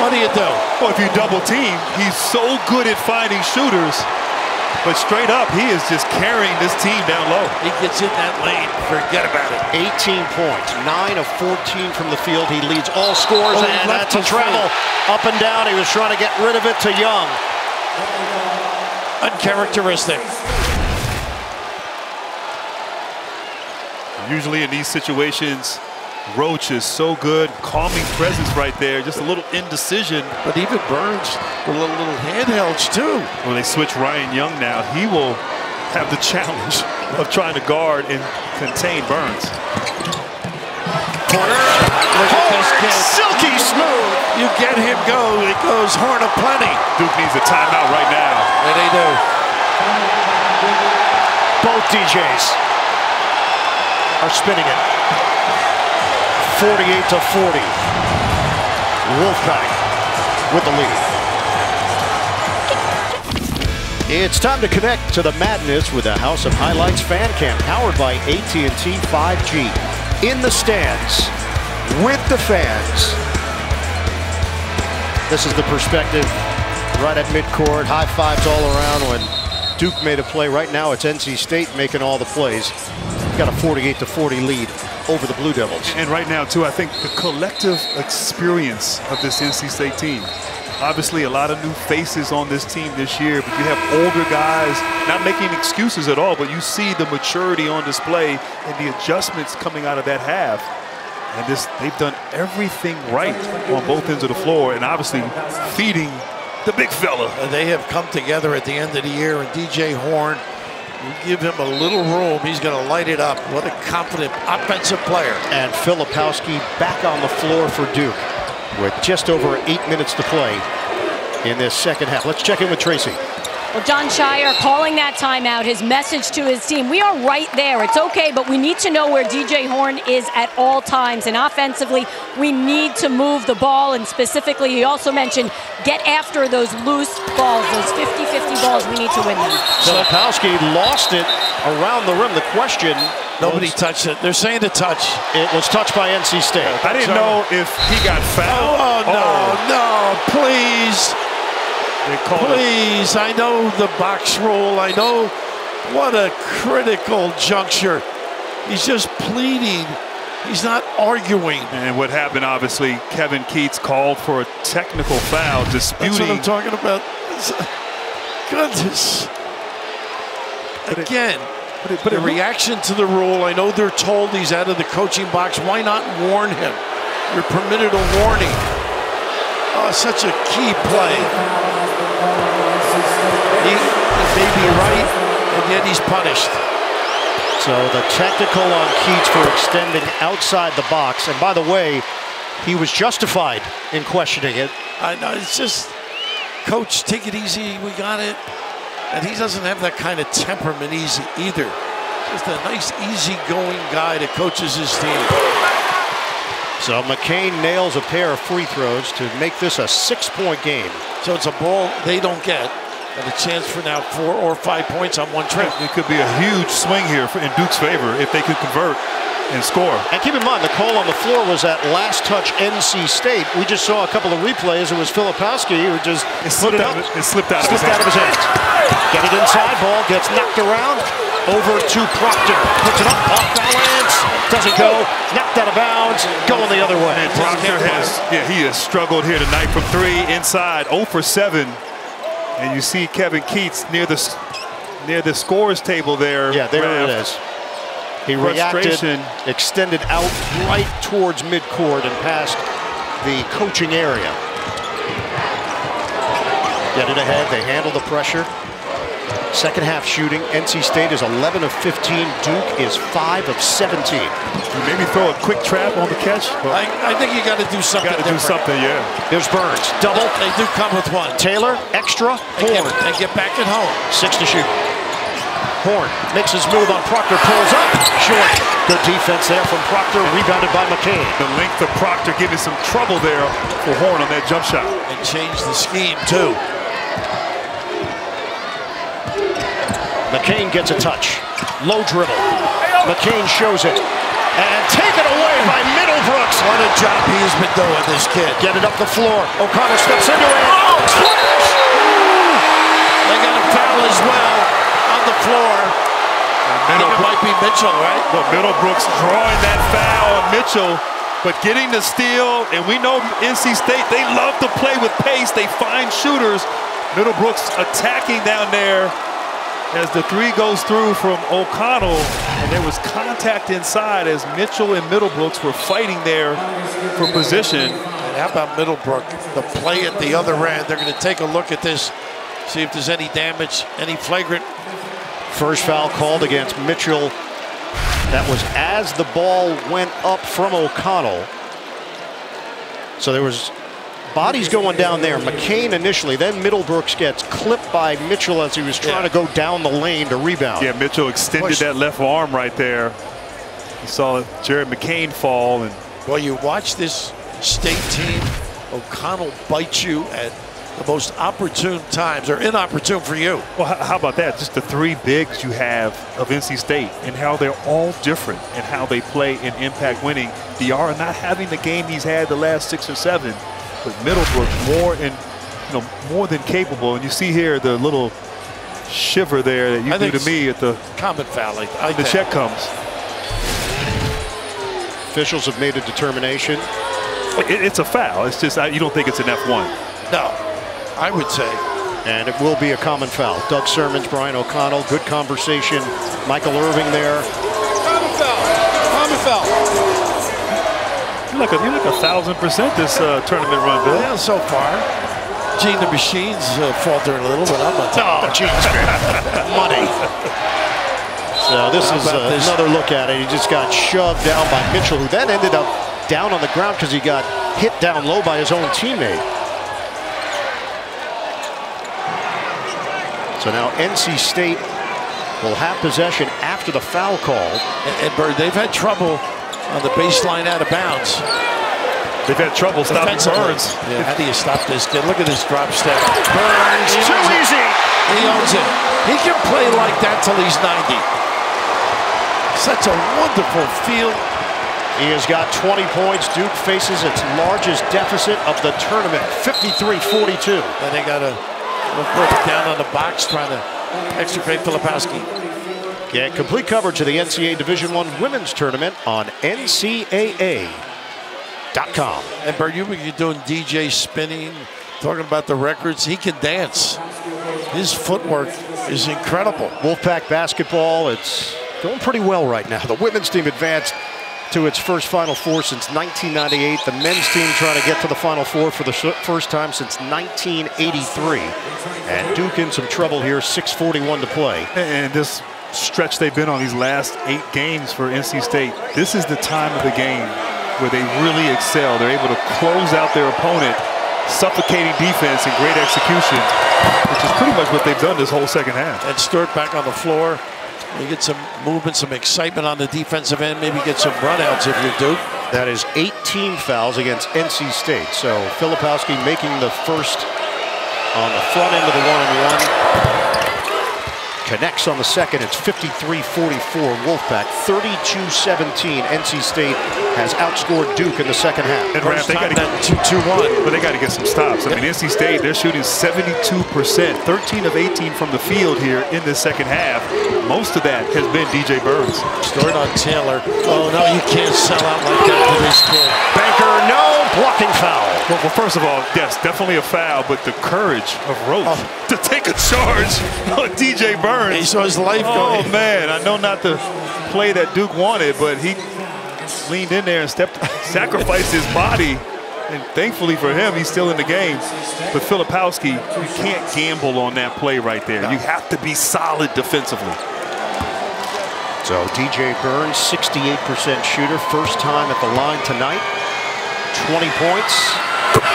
What do you do? Well, if you double team, he's so good at finding shooters But straight up, he is just carrying this team down low. He gets in that lane, forget about it. 18 points, 9 of 14 from the field. He leads all scores, Oh, and left that's a his travel up and down. He was trying to get rid of it to Young. Uncharacteristic. Usually in these situations, Roach is so good, calming presence right there, just a little indecision. But even Burns with little, little handhelds too. When they switch Ryan Young now, he will have the challenge of trying to guard and contain Burns. Corner. Look at this kid. Silky smooth. You get him go, it goes horn of plenty. Duke needs a timeout right now. And they do. Both DJs are spinning it. 48 to 40. Wolfpack with the lead. It's time to connect to the madness with the House of Highlights fan cam powered by AT&T 5G. In the stands with the fans. This is the perspective right at midcourt. High fives all around when Duke made a play. Right now it's NC State making all the plays. Got a 48 to 40 lead over the Blue Devils. And right now, too, I think the collective experience of this NC State team. Obviously, a lot of new faces on this team this year, but you have older guys not making excuses at all, but you see the maturity on display and the adjustments coming out of that half. And this, they've done everything right on both ends of the floor, and obviously feeding the big fella. And they have come together at the end of the year, and DJ Horne, you give him a little room, he's going to light it up. What a confident offensive player. And Filipowski back on the floor for Duke with just over eight minutes to play in this second half. Let's check in with Tracy. Well, Jon Scheyer calling that timeout, his message to his team. We are right there. It's okay, but we need to know where DJ Horne is at all times. And offensively, we need to move the ball. And specifically, he also mentioned get after those loose balls, those 50-50 balls. We need to win them. Filipowski lost it around the rim. The question, Nobody touched it. They're saying to touch. it was touched by NC State. I didn't know if he got fouled. Oh, no, oh. no, please. It. Please, I know the box rule. I know what a critical juncture. He's just pleading. He's not arguing. And what happened, obviously, Kevin Keatts called for a technical foul, That's what. I'm talking about. Goodness. Again, but it- but the reaction to the rule. I know they're told he's out of the coaching box. Why not warn him? You're permitted a warning. Oh, such a key play. He, he may be right, and yet he's punished. So the technical on Keatts for extending outside the box. And by the way, he was justified in questioning it. I know it's just, coach, take it easy. We got it. And he doesn't have that kind of temperament easy either. Just a nice, easygoing guy that coaches his team. So McCain nails a pair of free throws to make this a six-point game. So it's a ball they don't get, and a chance for now four or five points on one trip. It could be a huge swing here for, in Duke's favor if they could convert and score. And keep in mind, the call on the floor was at last touch NC State. We just saw a couple of replays. It was Filipowski who just It put slipped it out, up. of- it slipped out Slipped of his out of his hand. hands. Get it inside, ball gets knocked around. Over to Proctor. Puts it up, off balance. Doesn't go. Knocked out of bounds. Going the other way. And Proctor has, yeah, he has struggled here tonight from three inside, 0 for 7. And you see Kevin Keatts near the s- near the scores table there. Yeah, there it Raph. is. He reacted, Frustration. extended out right towards midcourt and past the coaching area. Get it ahead. They handle the pressure. Second half shooting. NC State is 11 of 15. Duke is 5 of 17. Maybe throw a quick trap on the catch. Well, I, I think you got to do something got to do something, yeah. There's Burns. Double. They do come with one. Taylor, extra. And get, Horne. and get back at home. Six to shoot. Horne makes his move on Proctor. Pulls up. Short. Good defense there from Proctor. Rebounded by McCain. The length of Proctor giving some trouble there for Horne on that jump shot. And change the scheme, too. McCain gets a touch. Low dribble. McCain shows it. And taken away by Middlebrooks. What a job he's been doing, this kid. Get it up the floor. O'Connell steps into it. Oh, Splash! They got a foul foul as well on the floor. I think it might be Mitchell, right? But Middlebrooks drawing that foul on Mitchell, but getting the steal. And we know NC State, they love to play with pace. They find shooters. Middlebrooks attacking down there as the three goes through from O'Connell. And there was contact inside as Mitchell and Middlebrooks were fighting there for position. And how about Middlebrook? The play at the other end. They're going to take a look at this, see if there's any damage, any flagrant. First foul called against Mitchell. That was as the ball went up from O'Connell. So there was bodies going down there. McCain initially, then Middlebrooks gets clipped by Mitchell as he was trying Yeah. to go down the lane to rebound. Yeah, Mitchell extended Push. that left arm right there. You saw Jared McCain fall and Well, you watch this state team, O'Connell bites you at the most opportune times, or inopportune for you. Well, how about that? Just the three bigs you have of NC State and how they're all different and how they play in impact winning. Diarra not having the game he's had the last six or seven, but Middlebrook more and you know more than capable. And you see here the little shiver there that you I do to me at the Common foul. I, I the think. check comes. Officials have made a determination. It, it's a foul. It's just I, you don't think it's an F1. No, I would say. And it will be a common foul. Doug Sirmons, Brian O'Connell, good conversation. Michael Irving there. You're like a, you're like a thousand percent this uh, tournament run, Bill. Yeah, so far, Gene the Machine's uh, faltering a little, but I'm on top. Oh, jeez. Money. So this is uh, this? another look at it. He just got shoved down by Mitchell, who then ended up down on the ground because he got hit down low by his own teammate. So now NC State will have possession after the foul call. And, and Bird, they've had trouble on the baseline out of bounds. They've had trouble stopping. Burns. Yeah, how do you stop this kid? Look at this drop step. Burns, he Too owns it. easy. He owns it. He can play like that till he's 90. Such a wonderful feel. He has got 20 points. Duke faces its largest deficit of the tournament, 53-42. And they got a put down on the box trying to extricate Filipowski. Get complete coverage of the NCAA Division One Women's Tournament on NCAA.com. And Bird, you were doing DJ spinning, talking about the records. He can dance. His footwork is incredible. Wolfpack basketball, it's going pretty well right now. The women's team advanced to its first Final Four since 1998. The men's team trying to get to the Final Four for the first time since 1983. And Duke in some trouble here, 6.41 to play. And this stretch they've been on these last eight games for NC State, this is the time of the game where they really excel. They're able to close out their opponent, suffocating defense and great execution, which is pretty much what they've done this whole second half. And Stewart back on the floor. You get some movement, some excitement on the defensive end. Maybe get some runouts if you do. That is 18 fouls against NC State. So Filipowski making the first on the front end of the one-on-one. Connects on the second. It's 53-44 Wolfpack. 32-17 NC State has outscored Duke in the second half. And Raph, they got Time to that 2-2-1. But they got to get some stops. I mean, NC State, they're shooting 72%, 13 of 18 from the field here in the second half. Most of that has been DJ Burns. Stewart on Taylor. Oh, no, you can't sell out like that to this kid. Banker, no blocking foul. Well, well, first of all, yes, definitely a foul, but the courage of Roach oh. to take a charge on DJ Burns. He saw his life Oh, go. man, I know not the play that Duke wanted, but he leaned in there and stepped, sacrificed his body. And thankfully for him, he's still in the game. But Filipowski, you can't gamble on that play right there. You have to be solid defensively. So DJ Burns, 68% shooter, first time at the line tonight. 20 points.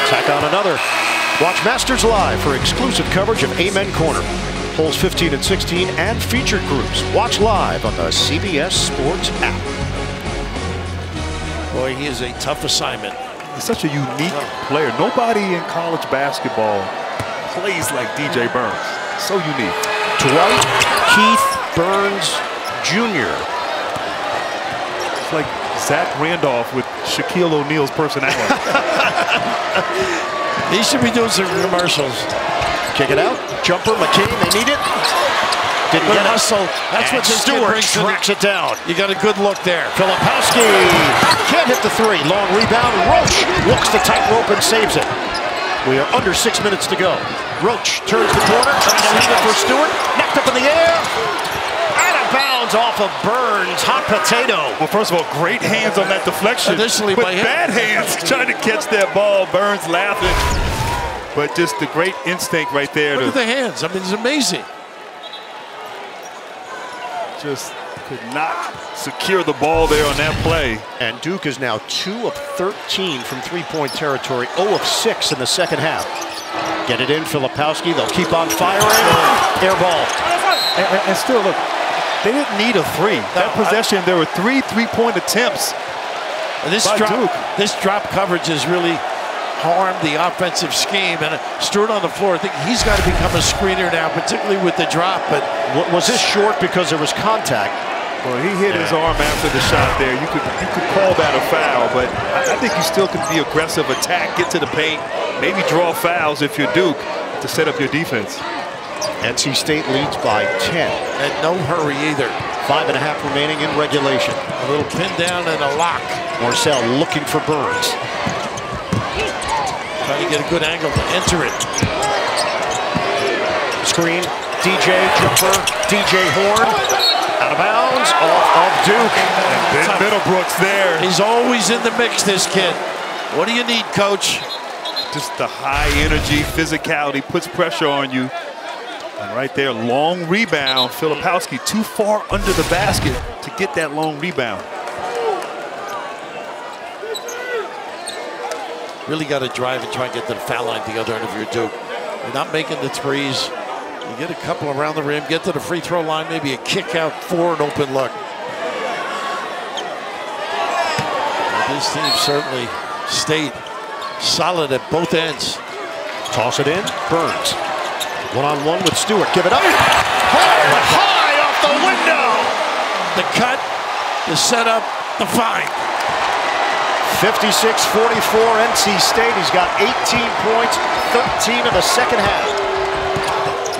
Tack on another. Watch Masters Live for exclusive coverage of Amen Corner. Holes 15 and 16 and featured groups. Watch live on the CBS Sports app. Boy, he is a tough assignment. He's such a unique player. Nobody in college basketball plays like DJ Burns. So unique. Dwight Keith Burns Jr. It's like Zach Randolph with Shaquille O'Neal's personality. He should be doing some commercials. Kick it out. Jumper, McCain, they need it. Didn't Good get it. That's And what this Stewart brings tracks it down. You got a good look there. Filipowski can't hit the three. Long rebound. Roach looks the tightrope and saves it. We are under six minutes to go. Roach turns the corner, trying to leave it for Stewart. Knocked up in the air. Out of bounds off of Burns. Hot potato. Well, first of all, great hands on that deflection. Initially but by him. bad hands trying to catch that ball. Burns laughing. But just the great instinct right there Look to at the hands. I mean, it's amazing. Just could not secure the ball there on that play. And Duke is now 2 of 13 from three-point territory, 0 of 6 in the second half. Get it in, Filipowski. They'll keep on firing. Air ball. And, and- and still, look, they didn't need a three. That No, I- possession, there were three three-point attempts. And this By drop, Duke. this drop coverage is really harmed the offensive scheme. And Stewart on the floor, I think he's got to become a screener now, particularly with the drop. But Was this short because there was contact? Well, he hit his arm after the shot there. You could you could call that a foul, but I, I think you still could be aggressive, attack, get to the paint, maybe draw fouls if you're Duke to set up your defense. NC State leads by 10. and no hurry either. Five and a half remaining in regulation. A little pin down and a lock. Morsell looking for Burns. Trying to get a good angle to enter it. Screen, DJ, jumper, DJ Horne. Out of bounds, off of Duke. And Ben Middlebrooks there, He's always in the mix, this kid. What do you need, coach? just the high energy, physicality, puts pressure on you. And right there, long rebound. Filipowski too far under the basket to get that long rebound. Really got to drive and try and get to the foul line the other end of your Duke. You're not making the threes. You get a couple around the rim, get to the free throw line, maybe a kick out for an open look. But this team certainly stayed solid at both ends. Toss it in, Burns. One-on-one with Stewart. Give it up. Hard, high off the window. The cut, the setup, the find. 56-44 NC State. He's got 18 points, 13 in the second half.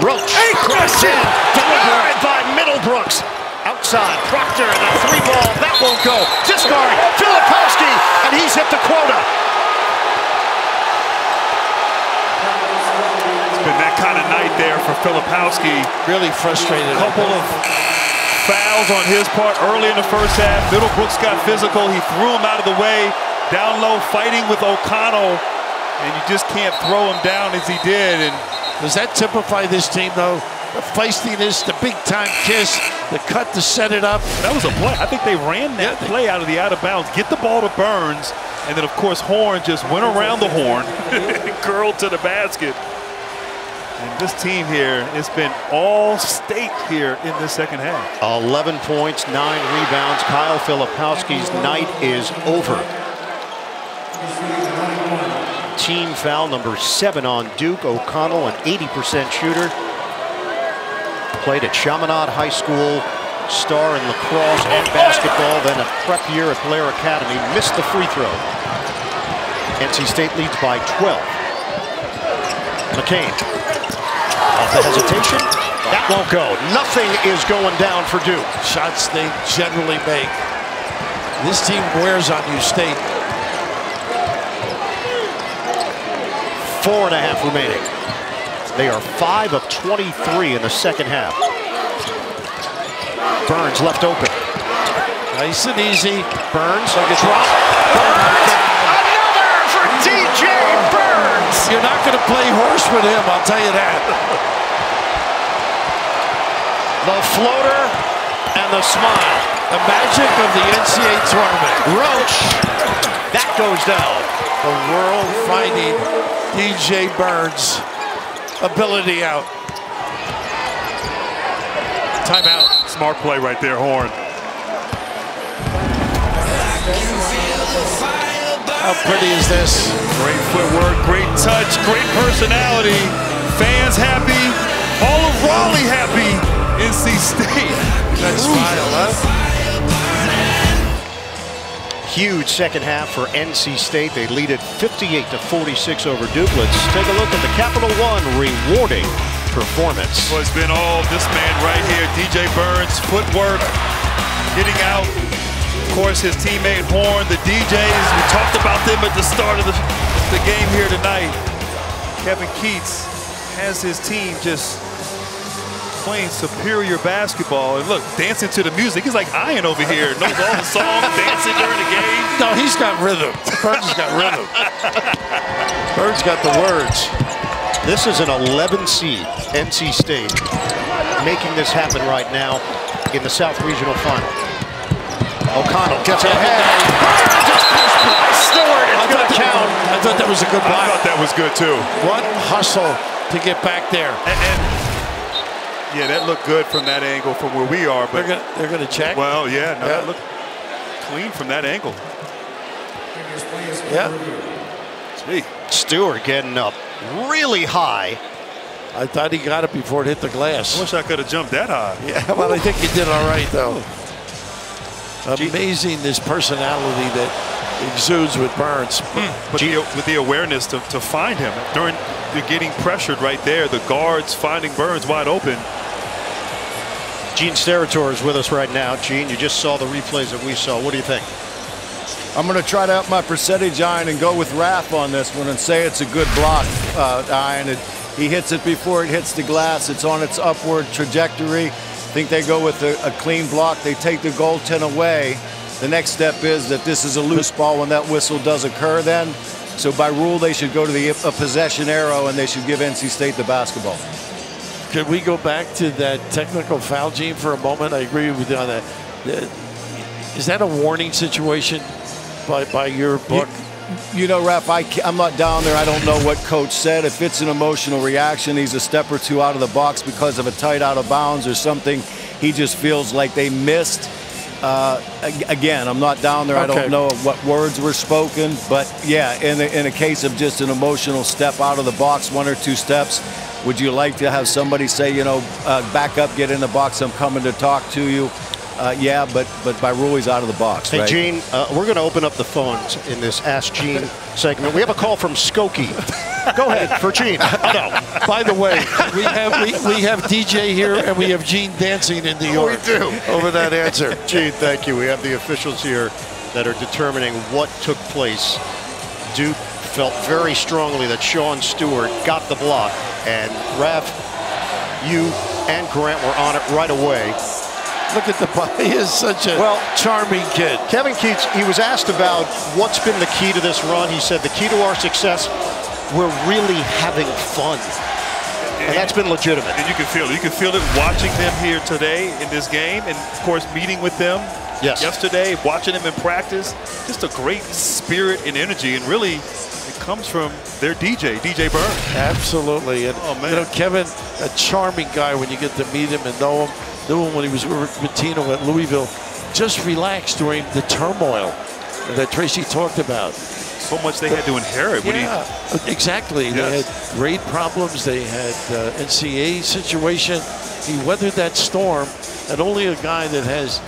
Roach. Crosses in. Delivered by Middlebrooks. Outside, Proctor and a three ball. That won't go. Discard. Filipowski, and he's hit the quota. It's been that kind of night there for Filipowski. Really frustrated. couple of fouls on his part early in the first half. Middlebrooks got physical. He threw him out of the way. Down low, fighting with O'Connell. And you just can't throw him down as he did. And Does that typify this team, though? The feistiness, the big time kiss, the cut to set it up. that was a play. I think they ran that play out of the out of bounds. Get the ball to Burns. And then, of course, Horne just went around the horn and curled to the basket. And this team here, it's been all state here in the second half. 11 points, 9 rebounds. Kyle Filipowski's night is over. Team foul number 7 on Duke. O'Connell, an 80% shooter. Played at Chaminade High School, star in lacrosse and basketball, then a prep year at Blair Academy. Missed the free throw. NC State leads by 12. McCain. Off the hesitation. That won't go. Nothing is going down for Duke. Shots they generally make. This team wears on you, State. Four and a half remaining. They are 5 of 23 in the second half. Burns left open. Nice and easy. Burns, drop. Burns! You're not going to play horse with him, I'll tell you that. The floater and the smile. The magic of the NCAA tournament. Roach. That goes down. The world finding DJ Burns ability out. Timeout. Smart play right there, Horne. How pretty is this? Great footwork, great touch, great personality. Fans happy. All of Raleigh happy. NC State. That smile, huh? Huge second half for NC State. They lead it 58 to 46 over Duke. Let's take a look at the Capital One rewarding performance. Well, it's been all this man right here, DJ Burns, footwork, getting out. Of course, his teammate Horne, the DJs. We talked about them at the start of the, the game here tonight. Kevin Keatts has his team just playing superior basketball. And look, dancing to the music. He's like Ian over here, knows all the songs, dancing during the game. No, he's got rhythm. Burns got rhythm. Burns got the words. This is an 11 seed, NC State, making this happen right now in the South Regional Final. O'Connell gets ahead. Stewart, it's going to count. I thought that was a good I thought that was good too. What hustle to get back there. And, and yeah, that looked good from that angle from where we are. But they're gonna check. well, yeah, no, Yeah. that looked clean from that angle. yeah. Gee. Stewart getting up really high. I thought he got it before it hit the glass. I wish I could have jumped that high. Yeah, well, I think he did all right though. Amazing this personality that exudes with Burns. But the, with the awareness to, to find him during the getting pressured right there, the guards finding Burns wide open. Gene Steratore is with us right now. Gene, you just saw the replays that we saw. What do you think? I'm going to try to up my percentage iron and go with Raph on this one and say it's a good block uh, iron. It, he hits it before it hits the glass. It's on its upward trajectory. I think they go with a, a clean block. They take the goaltend away. The next step is that this is a loose ball when that whistle does occur then. So by rule, they should go to the a possession arrow and they should give NC State the basketball. Could we go back to that technical foul, Gene, for a moment? I agree with you on that. Uh, that a warning situation by, by your book? You know, Raph, I, I'm not down there. I don't know what coach said. If it's an emotional reaction, he's a step or two out of the box because of a tight out of bounds or something. He just feels like they missed. Uh, again, I'm not down there. I don't know what words were spoken, but yeah, in a, in a case of just an emotional step out of the box, one or two steps, would you like to have somebody say, you know, uh, back up, get in the box, I'm coming to talk to you? Uh, yeah, but but by rule, he's out of the box. Hey, right? Gene, uh, we're going to open up the phones in this Ask Gene segment. We have a call from Skokie. Go ahead for Gene. Oh, no. By the way, we have we, we have DJ here and we have Gene dancing in New York. We do. over that answer. Gene, thank you. We have the officials here that are determining what took place. Duke felt very strongly that Sean Stewart got the block, and Rav, you and Grant were on it right away. Look at the boy. he is such a Well- charming kid. Kevin Keatts, he was asked about what's been the key to this run. He said the key to our success, we're really having fun. And that's been legitimate. And you can feel it. You can feel it watching them here today in this game, and of course meeting with them Yes. yesterday, watching them in practice. Just a great spirit and energy, and really, it comes from their DJ, DJ Burns. Absolutely. And Oh, man. you know, Kevin, a charming guy when you get to meet him and know him. Knew him when he was with Tino at Louisville. Just relaxed during the turmoil that Tracy talked about. So much they had to inherit. When Yeah, exactly. They had grade problems. They had uh, NCAA situation. He weathered that storm, and only a guy that has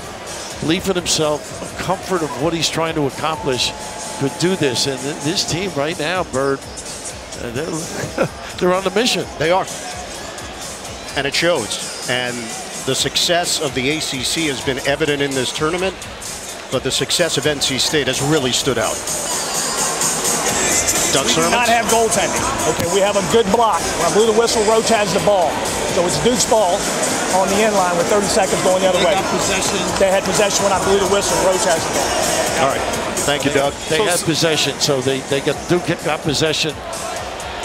belief in himself, a comfort of what he's trying to accomplish, could do this. And th- this team right now, Bird, uh, they're, they're on the mission. They are. And it shows. And the success of the ACC has been evident in this tournament, but the success of NC State has really stood out. Doug We do not have goaltending. Okay, we have a good block. When I blew the whistle, Roach has the ball. So it's Duke's ball on the end line with 30 seconds going the other way. They had possession when I blew the whistle. Roach has the ball. All right. Thank you, Doug. They had possession, so they, they got Duke got possession.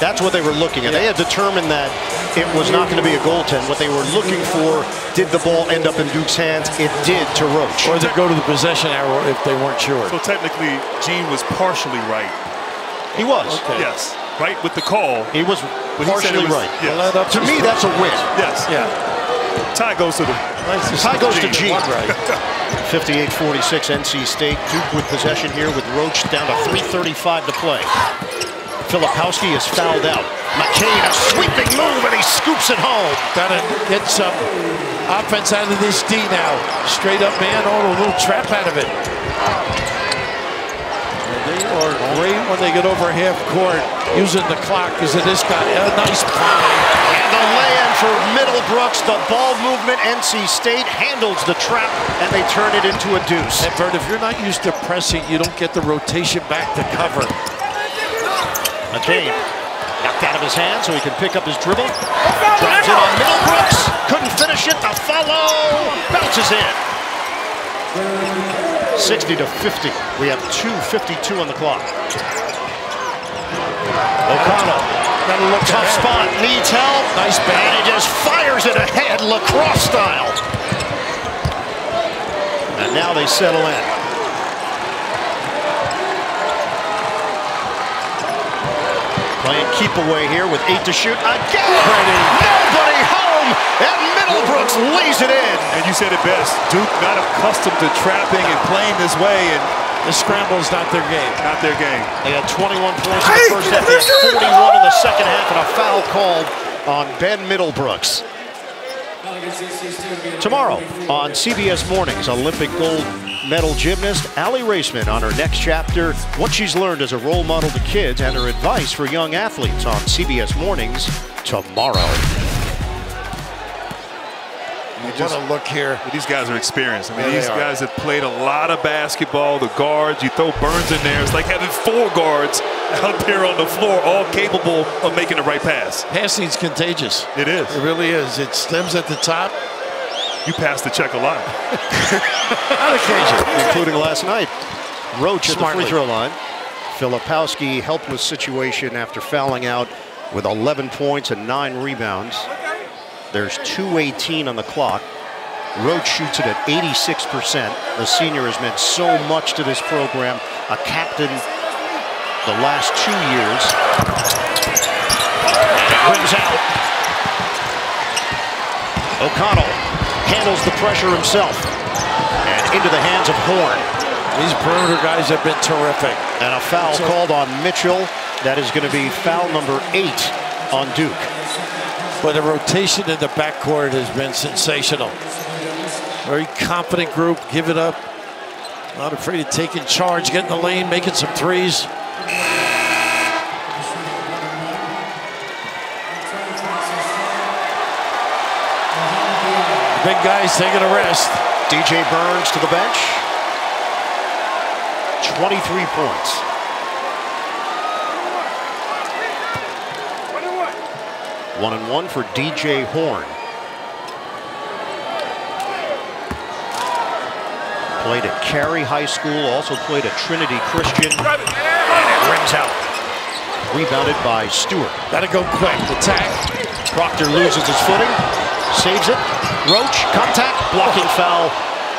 That's what they were looking at. They had determined that it was not going to be a goaltend. What they were looking for, did the ball end up in Duke's hands? It did to Roach. Or they go to the possession arrow if they weren't sure. So technically, Gene was partially right. He was. Okay. Yes, right with the call. He was But he partially was- right. yes. Well, that To me, that's a win. Yes. Yeah. Tie goes to the. Nice Tie see goes to Gene. Gene. Right. 58-46 NC State. Duke with possession here with Roach down to 3.35 to play. Filipowski is fouled out. McCain, a sweeping move, and he scoops it home. Gotta get some offense out of this D now. Straight up man, or a little trap out of it. They are great when they get over half court using the clock because of this guy. A nice play. And the lay-in for Middlebrooks. The ball movement, NC State handles the trap, and they turn it into a deuce. And Bert, if you're not used to pressing, you don't get the rotation back to cover. McCain knocked out of his hand so he can pick up his dribble. Drives it on Middlebrooks. Couldn't finish it. The follow bounces in. 60 to 50. We have 2.52 on the clock. O'Connell. Gotta look Tough ahead. spot. Needs help. Nice And he just fires it ahead lacrosse style. And now they settle in. Playing keep away here with eight to shoot. Again! Nobody home! And Middlebrooks lays it in. And you said it best. Duke not accustomed to trapping and playing this way, and The scramble is not their game. not their game. They had 21 points in the first half. They had 41 in the second half, and a foul called on Ben Middlebrooks. Tomorrow on CBS Mornings, Olympic gold medal gymnast Aly Raisman on her next chapter, what she's learned as a role model to kids and her advice for young athletes on CBS Mornings tomorrow. What a look here. These guys are experienced. I mean, Yeah, these guys have played a lot of basketball. The guards, you throw Burns in there. It's like having four guards out there on the floor, all capable of making the right pass. Passing's contagious. It is. It really is. It stems at the top. You pass the check a lot. On occasion. including last night. Roach at the Smartly. free throw line. Filipowski helpless situation after fouling out with 11 points and nine rebounds. There's 2.18 on the clock. Roach shoots it at 86%. The senior has meant so much to this program. A captain the last two years. And it rims out. O'Connell handles the pressure himself. And into the hands of Horne. These perimeter guys have been terrific. And a foul So- called on Mitchell. That is going to be foul number eight on Duke. But the rotation in the backcourt has been sensational. Very confident group, give it up. Not afraid of taking charge, getting the lane, making some threes. Big guys taking a rest. DJ Burns to the bench. 23 points. One and one for DJ Horne. Played at Cary High School, also played at Trinity Christian. And it rims out. Rebounded by Stewart. Gotta go quick. Attack. Proctor loses his footing, saves it. Roach, contact, blocking foul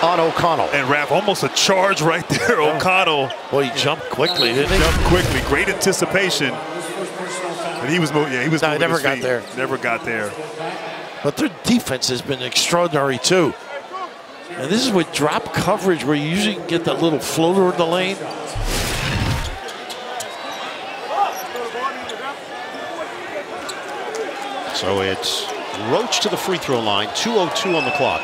on O'Connell. And Raph, almost a charge right there. O'Connell Well, he jumped quickly, didn't he? jumped quickly. Great anticipation. And he was moving. Yeah, he was No, moving never got there. Never got there. But their defense has been extraordinary too. And this is with drop coverage where you usually get that little floater in the lane. So it's Roach to the free throw line, 2.02 on the clock.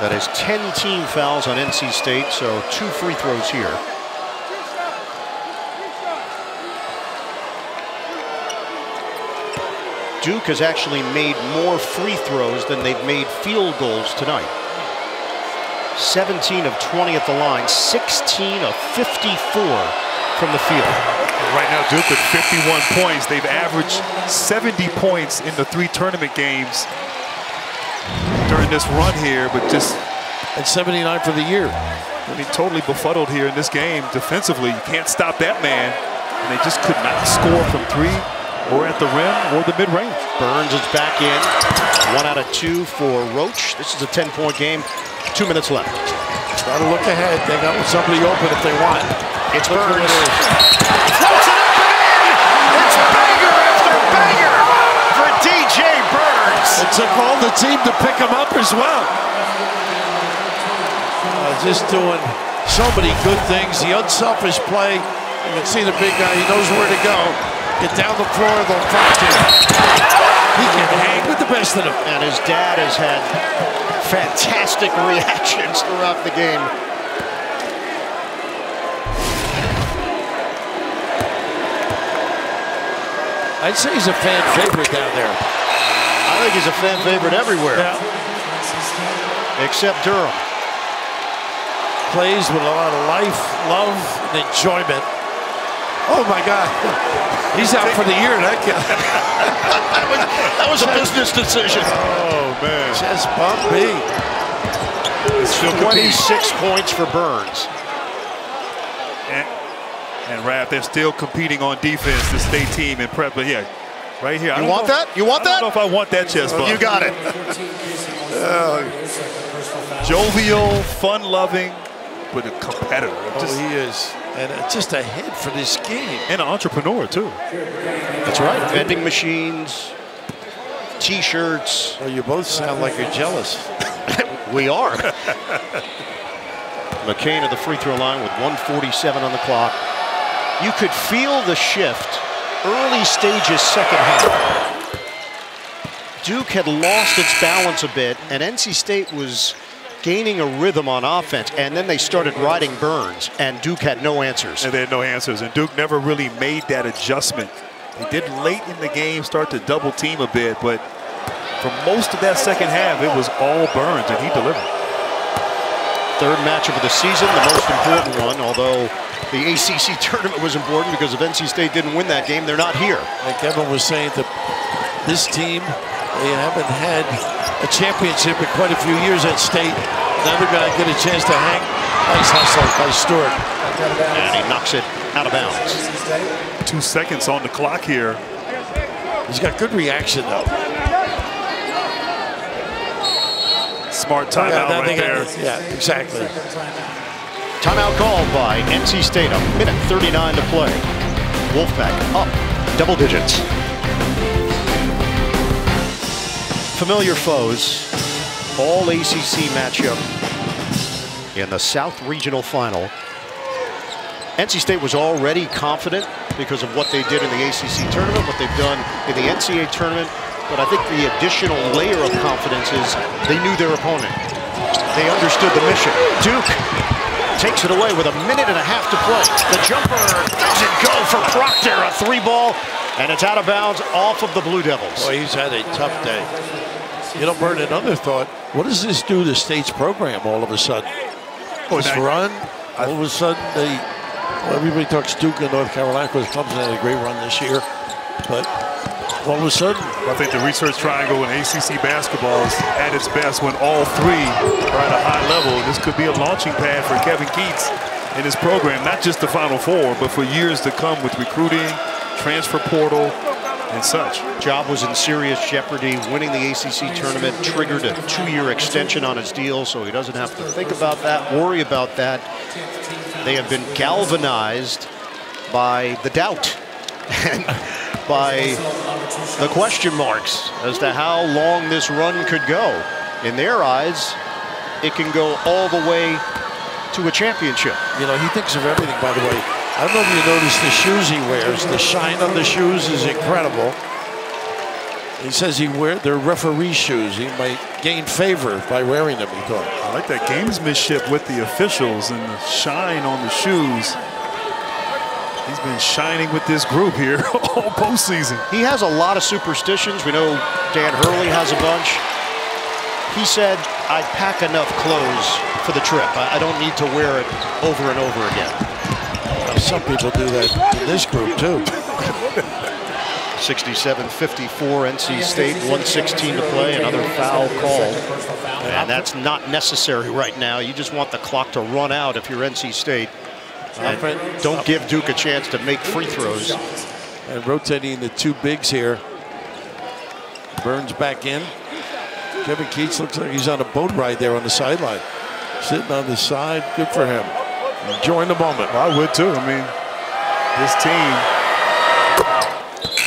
That is 10 team fouls on NC State, so two free throws here. Duke has actually made more free throws than they've made field goals tonight. 17 of 20 at the line, 16 of 54 from the field. Right now, Duke with 51 points. They've averaged 70 points in the three tournament games during this run here, but just, And 79 for the year. I mean, totally befuddled here in this game defensively. You can't stop that man. And they just could not score from three or at the rim or the mid-range. Burns is back in. One out of two for Roach. This is a 10-point game. Two minutes left. Gotta look ahead. They got somebody open if they want. It's Look who Burns. it is. Floats it up and in! It's banger after banger for DJ Burns. It took all the team to pick him up as well. Uh, just doing so many good things. The unselfish play. You can see the big guy. He knows where to go. Get down the floor. They'll find him. He can hang with the best of them. And his dad has had fantastic reactions throughout the game. I'd say he's a fan favorite down there. I think he's a fan favorite everywhere. Except Durham. Plays with a lot of life, love, and enjoyment. Oh my God. He's out for the year, that guy. that, was, that was a business decision. Oh, man. Chest bump B. It's still 26 points for Burns. And, and Raph, they're still competing on defense, the state team in prep. But yeah, right here. You don't want know- that? You want that? I don't know if I want that chest bump. You got it. Uh, jovial, fun-loving, but a competitor. Oh, Just, he is. And uh, just a head for this game. and an entrepreneur, too. That's right. Vending machines, T-shirts. Well, you both sound like you're jealous. We are. McCain at the free throw line with 147 on the clock. You could feel the shift early stages second half. Duke had lost its balance a bit, and NC State was gaining a rhythm on offense, and then they started riding Burns, and Duke had no answers. And they had no answers. And Duke never really made that adjustment. They did late in the game start to double team a bit, but for most of that second half, it was all Burns, and he delivered. Third matchup of the season, the most important one, although the ACC tournament was important because if NC State didn't win that game, they're not here. Like Kevin was saying, that this team, they haven't had a championship in quite a few years at state. Another guy get a chance to hang. Nice hustle by Stewart. And he knocks it out of bounds. Two seconds on the clock here. He's got good reaction, though. Smart Yeah, timeout that right thing- there. Yeah, exactly. Timeout called by NC State. A minute 39 to play. Wolfpack up double digits. Familiar foes. All ACC matchup in the South Regional Final. NC State was already confident because of what they did in the ACC tournament, what they've done in the NCAA tournament. But I think the additional layer of confidence is they knew their opponent. They understood the mission. Duke takes it away with a minute and a half to play. The jumper doesn't go for Proctor. A three ball, and it's out of bounds off of the Blue Devils. Boy, he's had a tough day. You know, Bert, another thought. What does this do to State's program all of a sudden? this now- run, all of a sudden, they, well, everybody talks Duke and North Carolina because Clemson had a great run this year. But all of a sudden, I think the research triangle in ACC basketball is at its best when all three are at a high level. This could be a launching pad for Kevin Keatts in his program, not just the Final Four, but for years to come with recruiting, transfer portal, and such. Job was in serious jeopardy. Winning the ACC tournament triggered a two-year extension on his deal, so he doesn't have to think about that, worry about that. They have been galvanized by the doubt and by the question marks as to how long this run could go. In their eyes, it can go all the way to a championship. you know, he thinks of everything, by the way. I don't know if you noticed the shoes he wears. The shine on the shoes is incredible. He says he wear they're referee shoes. He might gain favor by wearing them, he thought. I like that gamesmanship with the officials and the shine on the shoes. He's been shining with this group here all postseason. He has a lot of superstitions. We know Dan Hurley has a bunch. He said, I pack enough clothes for the trip. I I don't need to wear it over and over again. Now, some people do that in this group, too. 67-54 NC State, 116 to play, another foul called. And that's not necessary right now. You just want the clock to run out if you're NC State. And don't give Duke a chance to make free throws. And rotating the two bigs here. Burns back in. Kevin Keatts looks like he's on a boat ride there on the sideline. Sitting on the side, good for him. Enjoying the moment. I would too. I mean, this team,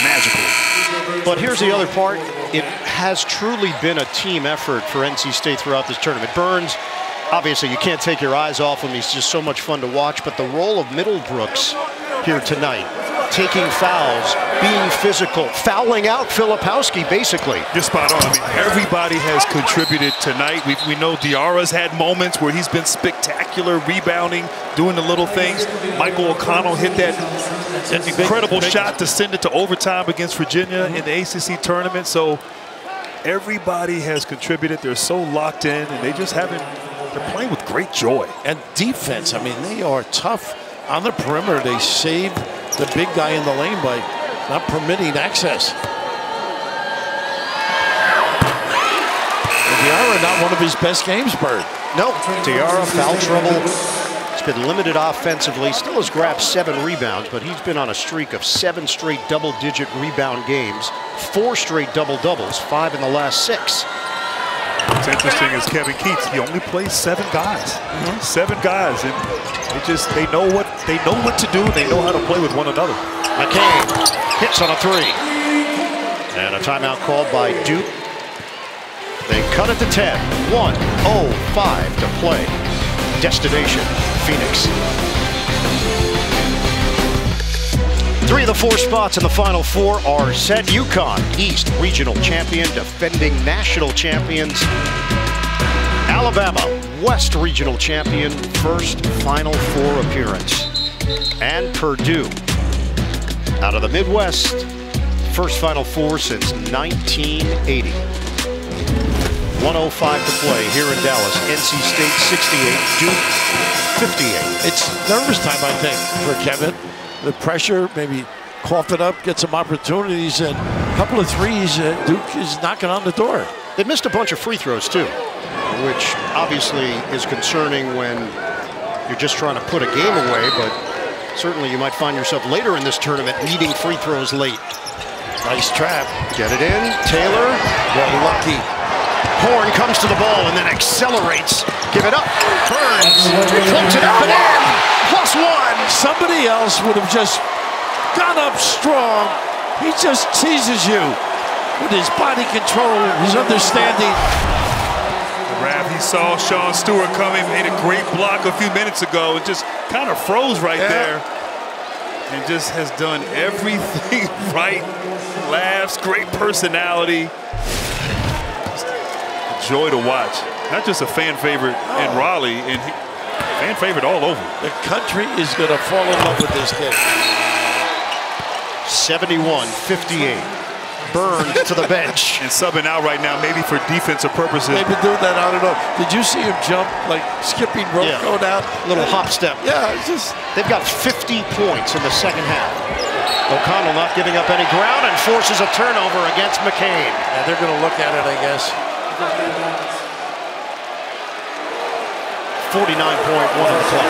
magical. But here's the other part. It has truly been a team effort for NC State throughout this tournament. Burns, obviously, you can't take your eyes off him. He's just so much fun to watch. But the role of Middlebrooks here tonight, taking fouls, being physical, fouling out Filipowski, basically. You're spot on. I mean, everybody has contributed tonight. We, we know Diarra's had moments where he's been spectacular, rebounding, doing the little things. Michael O'Connell hit that incredible shot to send it to overtime against Virginia in the ACC tournament. So everybody has contributed. They're so locked in, and they just haven't. They're playing with great joy. And defense, I mean, they are tough on the perimeter. They save the big guy in the lane by not permitting access. And Diarra, not one of his best games, Bird. No, Diarra, foul trouble. He's been limited offensively. Still has grabbed seven rebounds, but he's been on a streak of seven straight double-digit rebound games, four straight double-doubles, five in the last six. What's interesting is Kevin Keatts, He only plays seven guys, mm -hmm. seven guys, and they just they know what they know what to do. and They know how to play with one another. McCain hits on a three, and a timeout called by Duke. They cut it to 10. 1:05 to play. Destination Phoenix. Three of the four spots in the Final Four are set. UConn, East Regional Champion, defending National Champions. Alabama, West Regional Champion, first Final Four appearance. And Purdue, out of the Midwest, first Final Four since 1980. 105 to play here in Dallas. NC State 68, Duke 58. It's nervous time, I think, for Kevin the pressure, maybe cough it up, get some opportunities, and a couple of threes. Uh, Duke is knocking on the door. They missed a bunch of free throws too, which obviously is concerning when you're just trying to put a game away, but certainly you might find yourself later in this tournament needing free throws late. Nice trap. Get it in. Taylor. Well, lucky. Horne comes to the ball and then accelerates. Give it up. Burns. Floats it up and in plus one. Somebody else would have just gone up strong. He just teases you with his body control, his understanding. Rav, he saw Sean Stewart coming, made a great block a few minutes ago, and just kind of froze right yeah. there. And just has done everything right. Laughs, great personality. Just a joy to watch. Not just a fan favorite in oh. Raleigh, and he, Fan favorite all over. The country is going to fall in love with this kid. 71-58. Burns to the bench. And subbing out right now, maybe for defensive purposes. They've been doing that, I don't know. Did you see him jump, like skipping rope yeah. going out? Little hop step. Yeah, it's just. They've got 50 points in the second half. O'Connell not giving up any ground and forces a turnover against McCain. Yeah, they're going to look at it, I guess. 49.1 of the clock.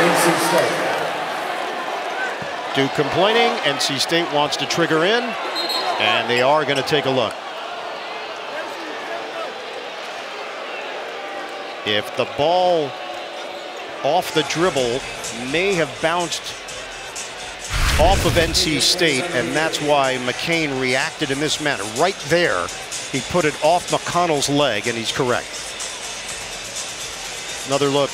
Duke complaining. NC State wants to trigger in, and they are going to take a look. If the ball off the dribble may have bounced off of NC State, and that's why McCain reacted in this manner. Right there, he put it off McConnell's leg, and he's correct. Another look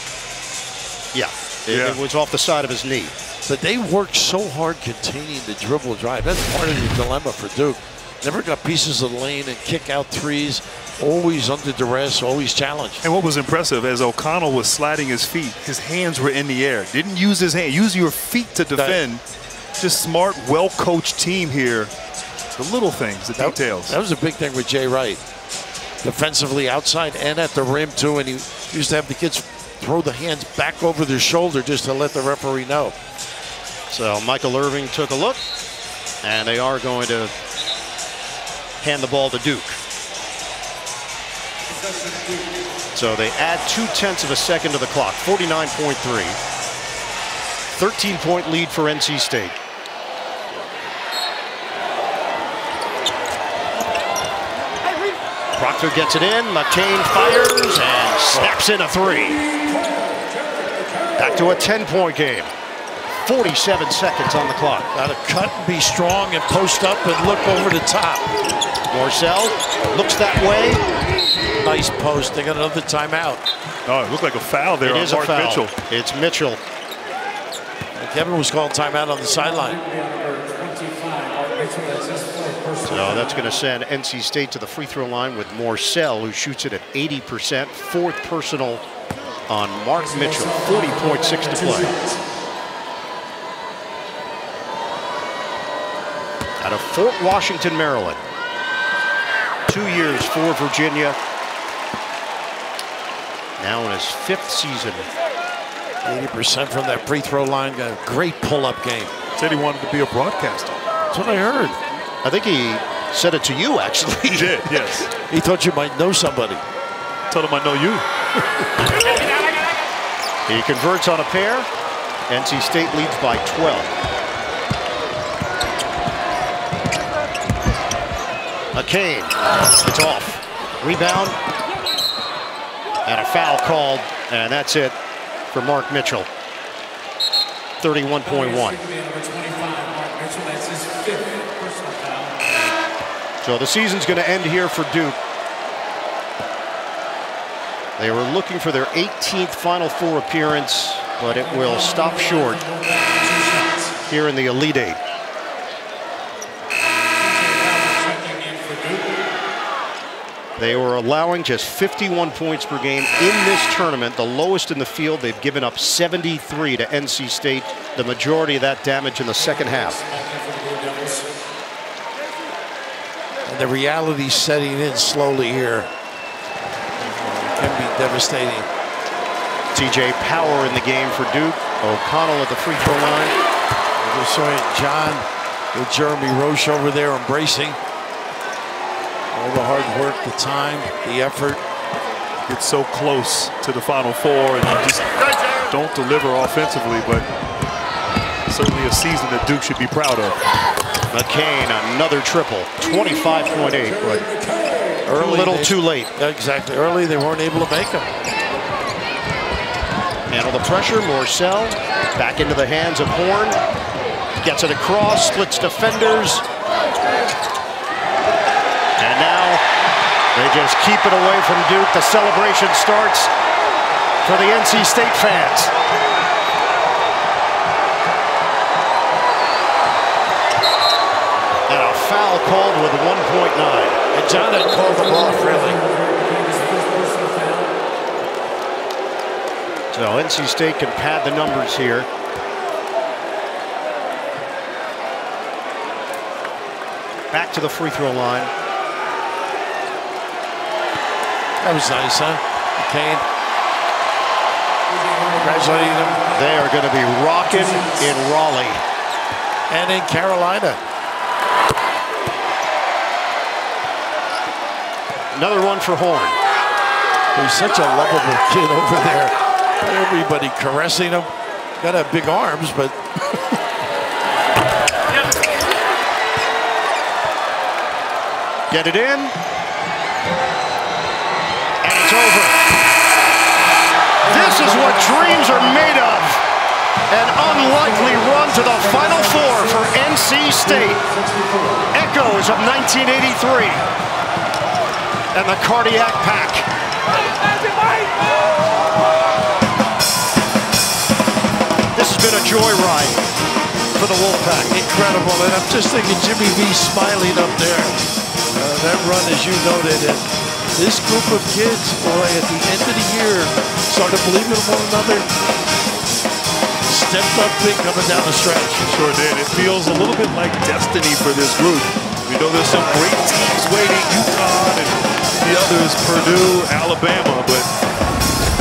yeah, it, yeah. it was off the side of his knee. But they worked so hard containing the dribble drive. That's part of the dilemma for Duke. Never got pieces of the lane and kick out threes. Always under duress, always challenged. And what was impressive, as O'Connell was sliding his feet, his hands were in the air. Didn't use his hand. Use your feet to defend. That, Just smart, well-coached team here. The little things, the that, details. That was a big thing with Jay Wright. Defensively outside and at the rim, too. And he used to have the kids throw the hands back over their shoulder just to let the referee know. So Michael Irving took a look, and they are going to hand the ball to Duke. So they add two tenths of a second to the clock, 49.3. 13 point lead for NC State. Proctor gets it in. McCain fires and snaps in a three. Back to a 10-point game. 47 seconds on the clock. Got to cut and be strong and post up and look over the top. Morsell looks that way. Nice post. They got another timeout. Oh, it looked like a foul there it on Mark Mitchell. It's Mitchell. Kevin was calling timeout on the sideline. So that's going to send NC State to the free throw line with Morsell, who shoots it at 80%. Fourth personal on Mark Mitchell, 40.6 to play. Out of Fort Washington, Maryland. Two years for Virginia. Now in his fifth season. 80% from that free throw line. Got a great pull-up game. Said he wanted to be a broadcaster. That's what I heard. I think he said it to you, actually. He did, yes. He thought you might know somebody. Told him I know you. he converts on a pair. NC State leads by 12. McCain, it's off. Rebound. And a foul called, and that's it for Mark Mitchell. 31.1. So the season's going to end here for Duke. They were looking for their 18th Final Four appearance, but it will stop short here in the Elite Eight. They were allowing just 51 points per game in this tournament, the lowest in the field. They've given up 73 to NC State, the majority of that damage in the second half. And the reality setting in slowly here it can be devastating. TJ Power in the game for Duke. O'Connell at the free throw line. Just showing Jon with Jeremy Roach over there embracing. All the hard work, the time, the effort. Get so close to the Final Four and you just don't deliver offensively, but certainly a season that Duke should be proud of. McCain, another triple, 25.8, but early, a little they, too late. Exactly, early they weren't able to make them. Handle the pressure, Morsell, back into the hands of Horne. Gets it across, splits defenders, And now They just keep it away from Duke. The celebration starts for the NC State fans. Foul called with 1.9. And Jon had called them off, really. So NC State can pad the numbers here. Back to the free throw line. That was nice, huh? McCain. Congratulating them. They are going to be rocking in Raleigh. And in Carolina. Another one for Horne. He's such a lovable kid over there. Everybody caressing him. Got to have big arms, but Get it in. And it's over. This is what dreams are made of. An unlikely run to the Final Four for NC State. Echoes of 1983. And the cardiac pack. This has been a joyride for the Wolfpack. Incredible, and I'm just thinking Jimmy V smiling up there. Uh, that run, as you noted, and this group of kids, boy, at the end of the year, started believing in one another. Stepped up big coming down the stretch. Sure did. It feels a little bit like destiny for this group. We know there's some great teams waiting, UConn and the others, Purdue, Alabama, but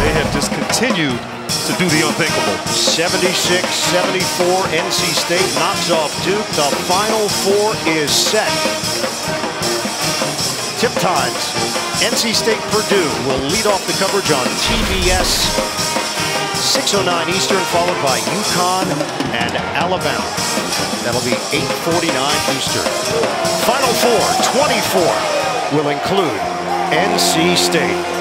they have just continued to do the unthinkable. 76-74, NC State knocks off Duke. The Final Four is set. Tip times. NC State Purdue will lead off the coverage on TBS. 6.09 Eastern, followed by UConn and Alabama. That'll be 8.49 Eastern. Final Four, 24, will include NC State.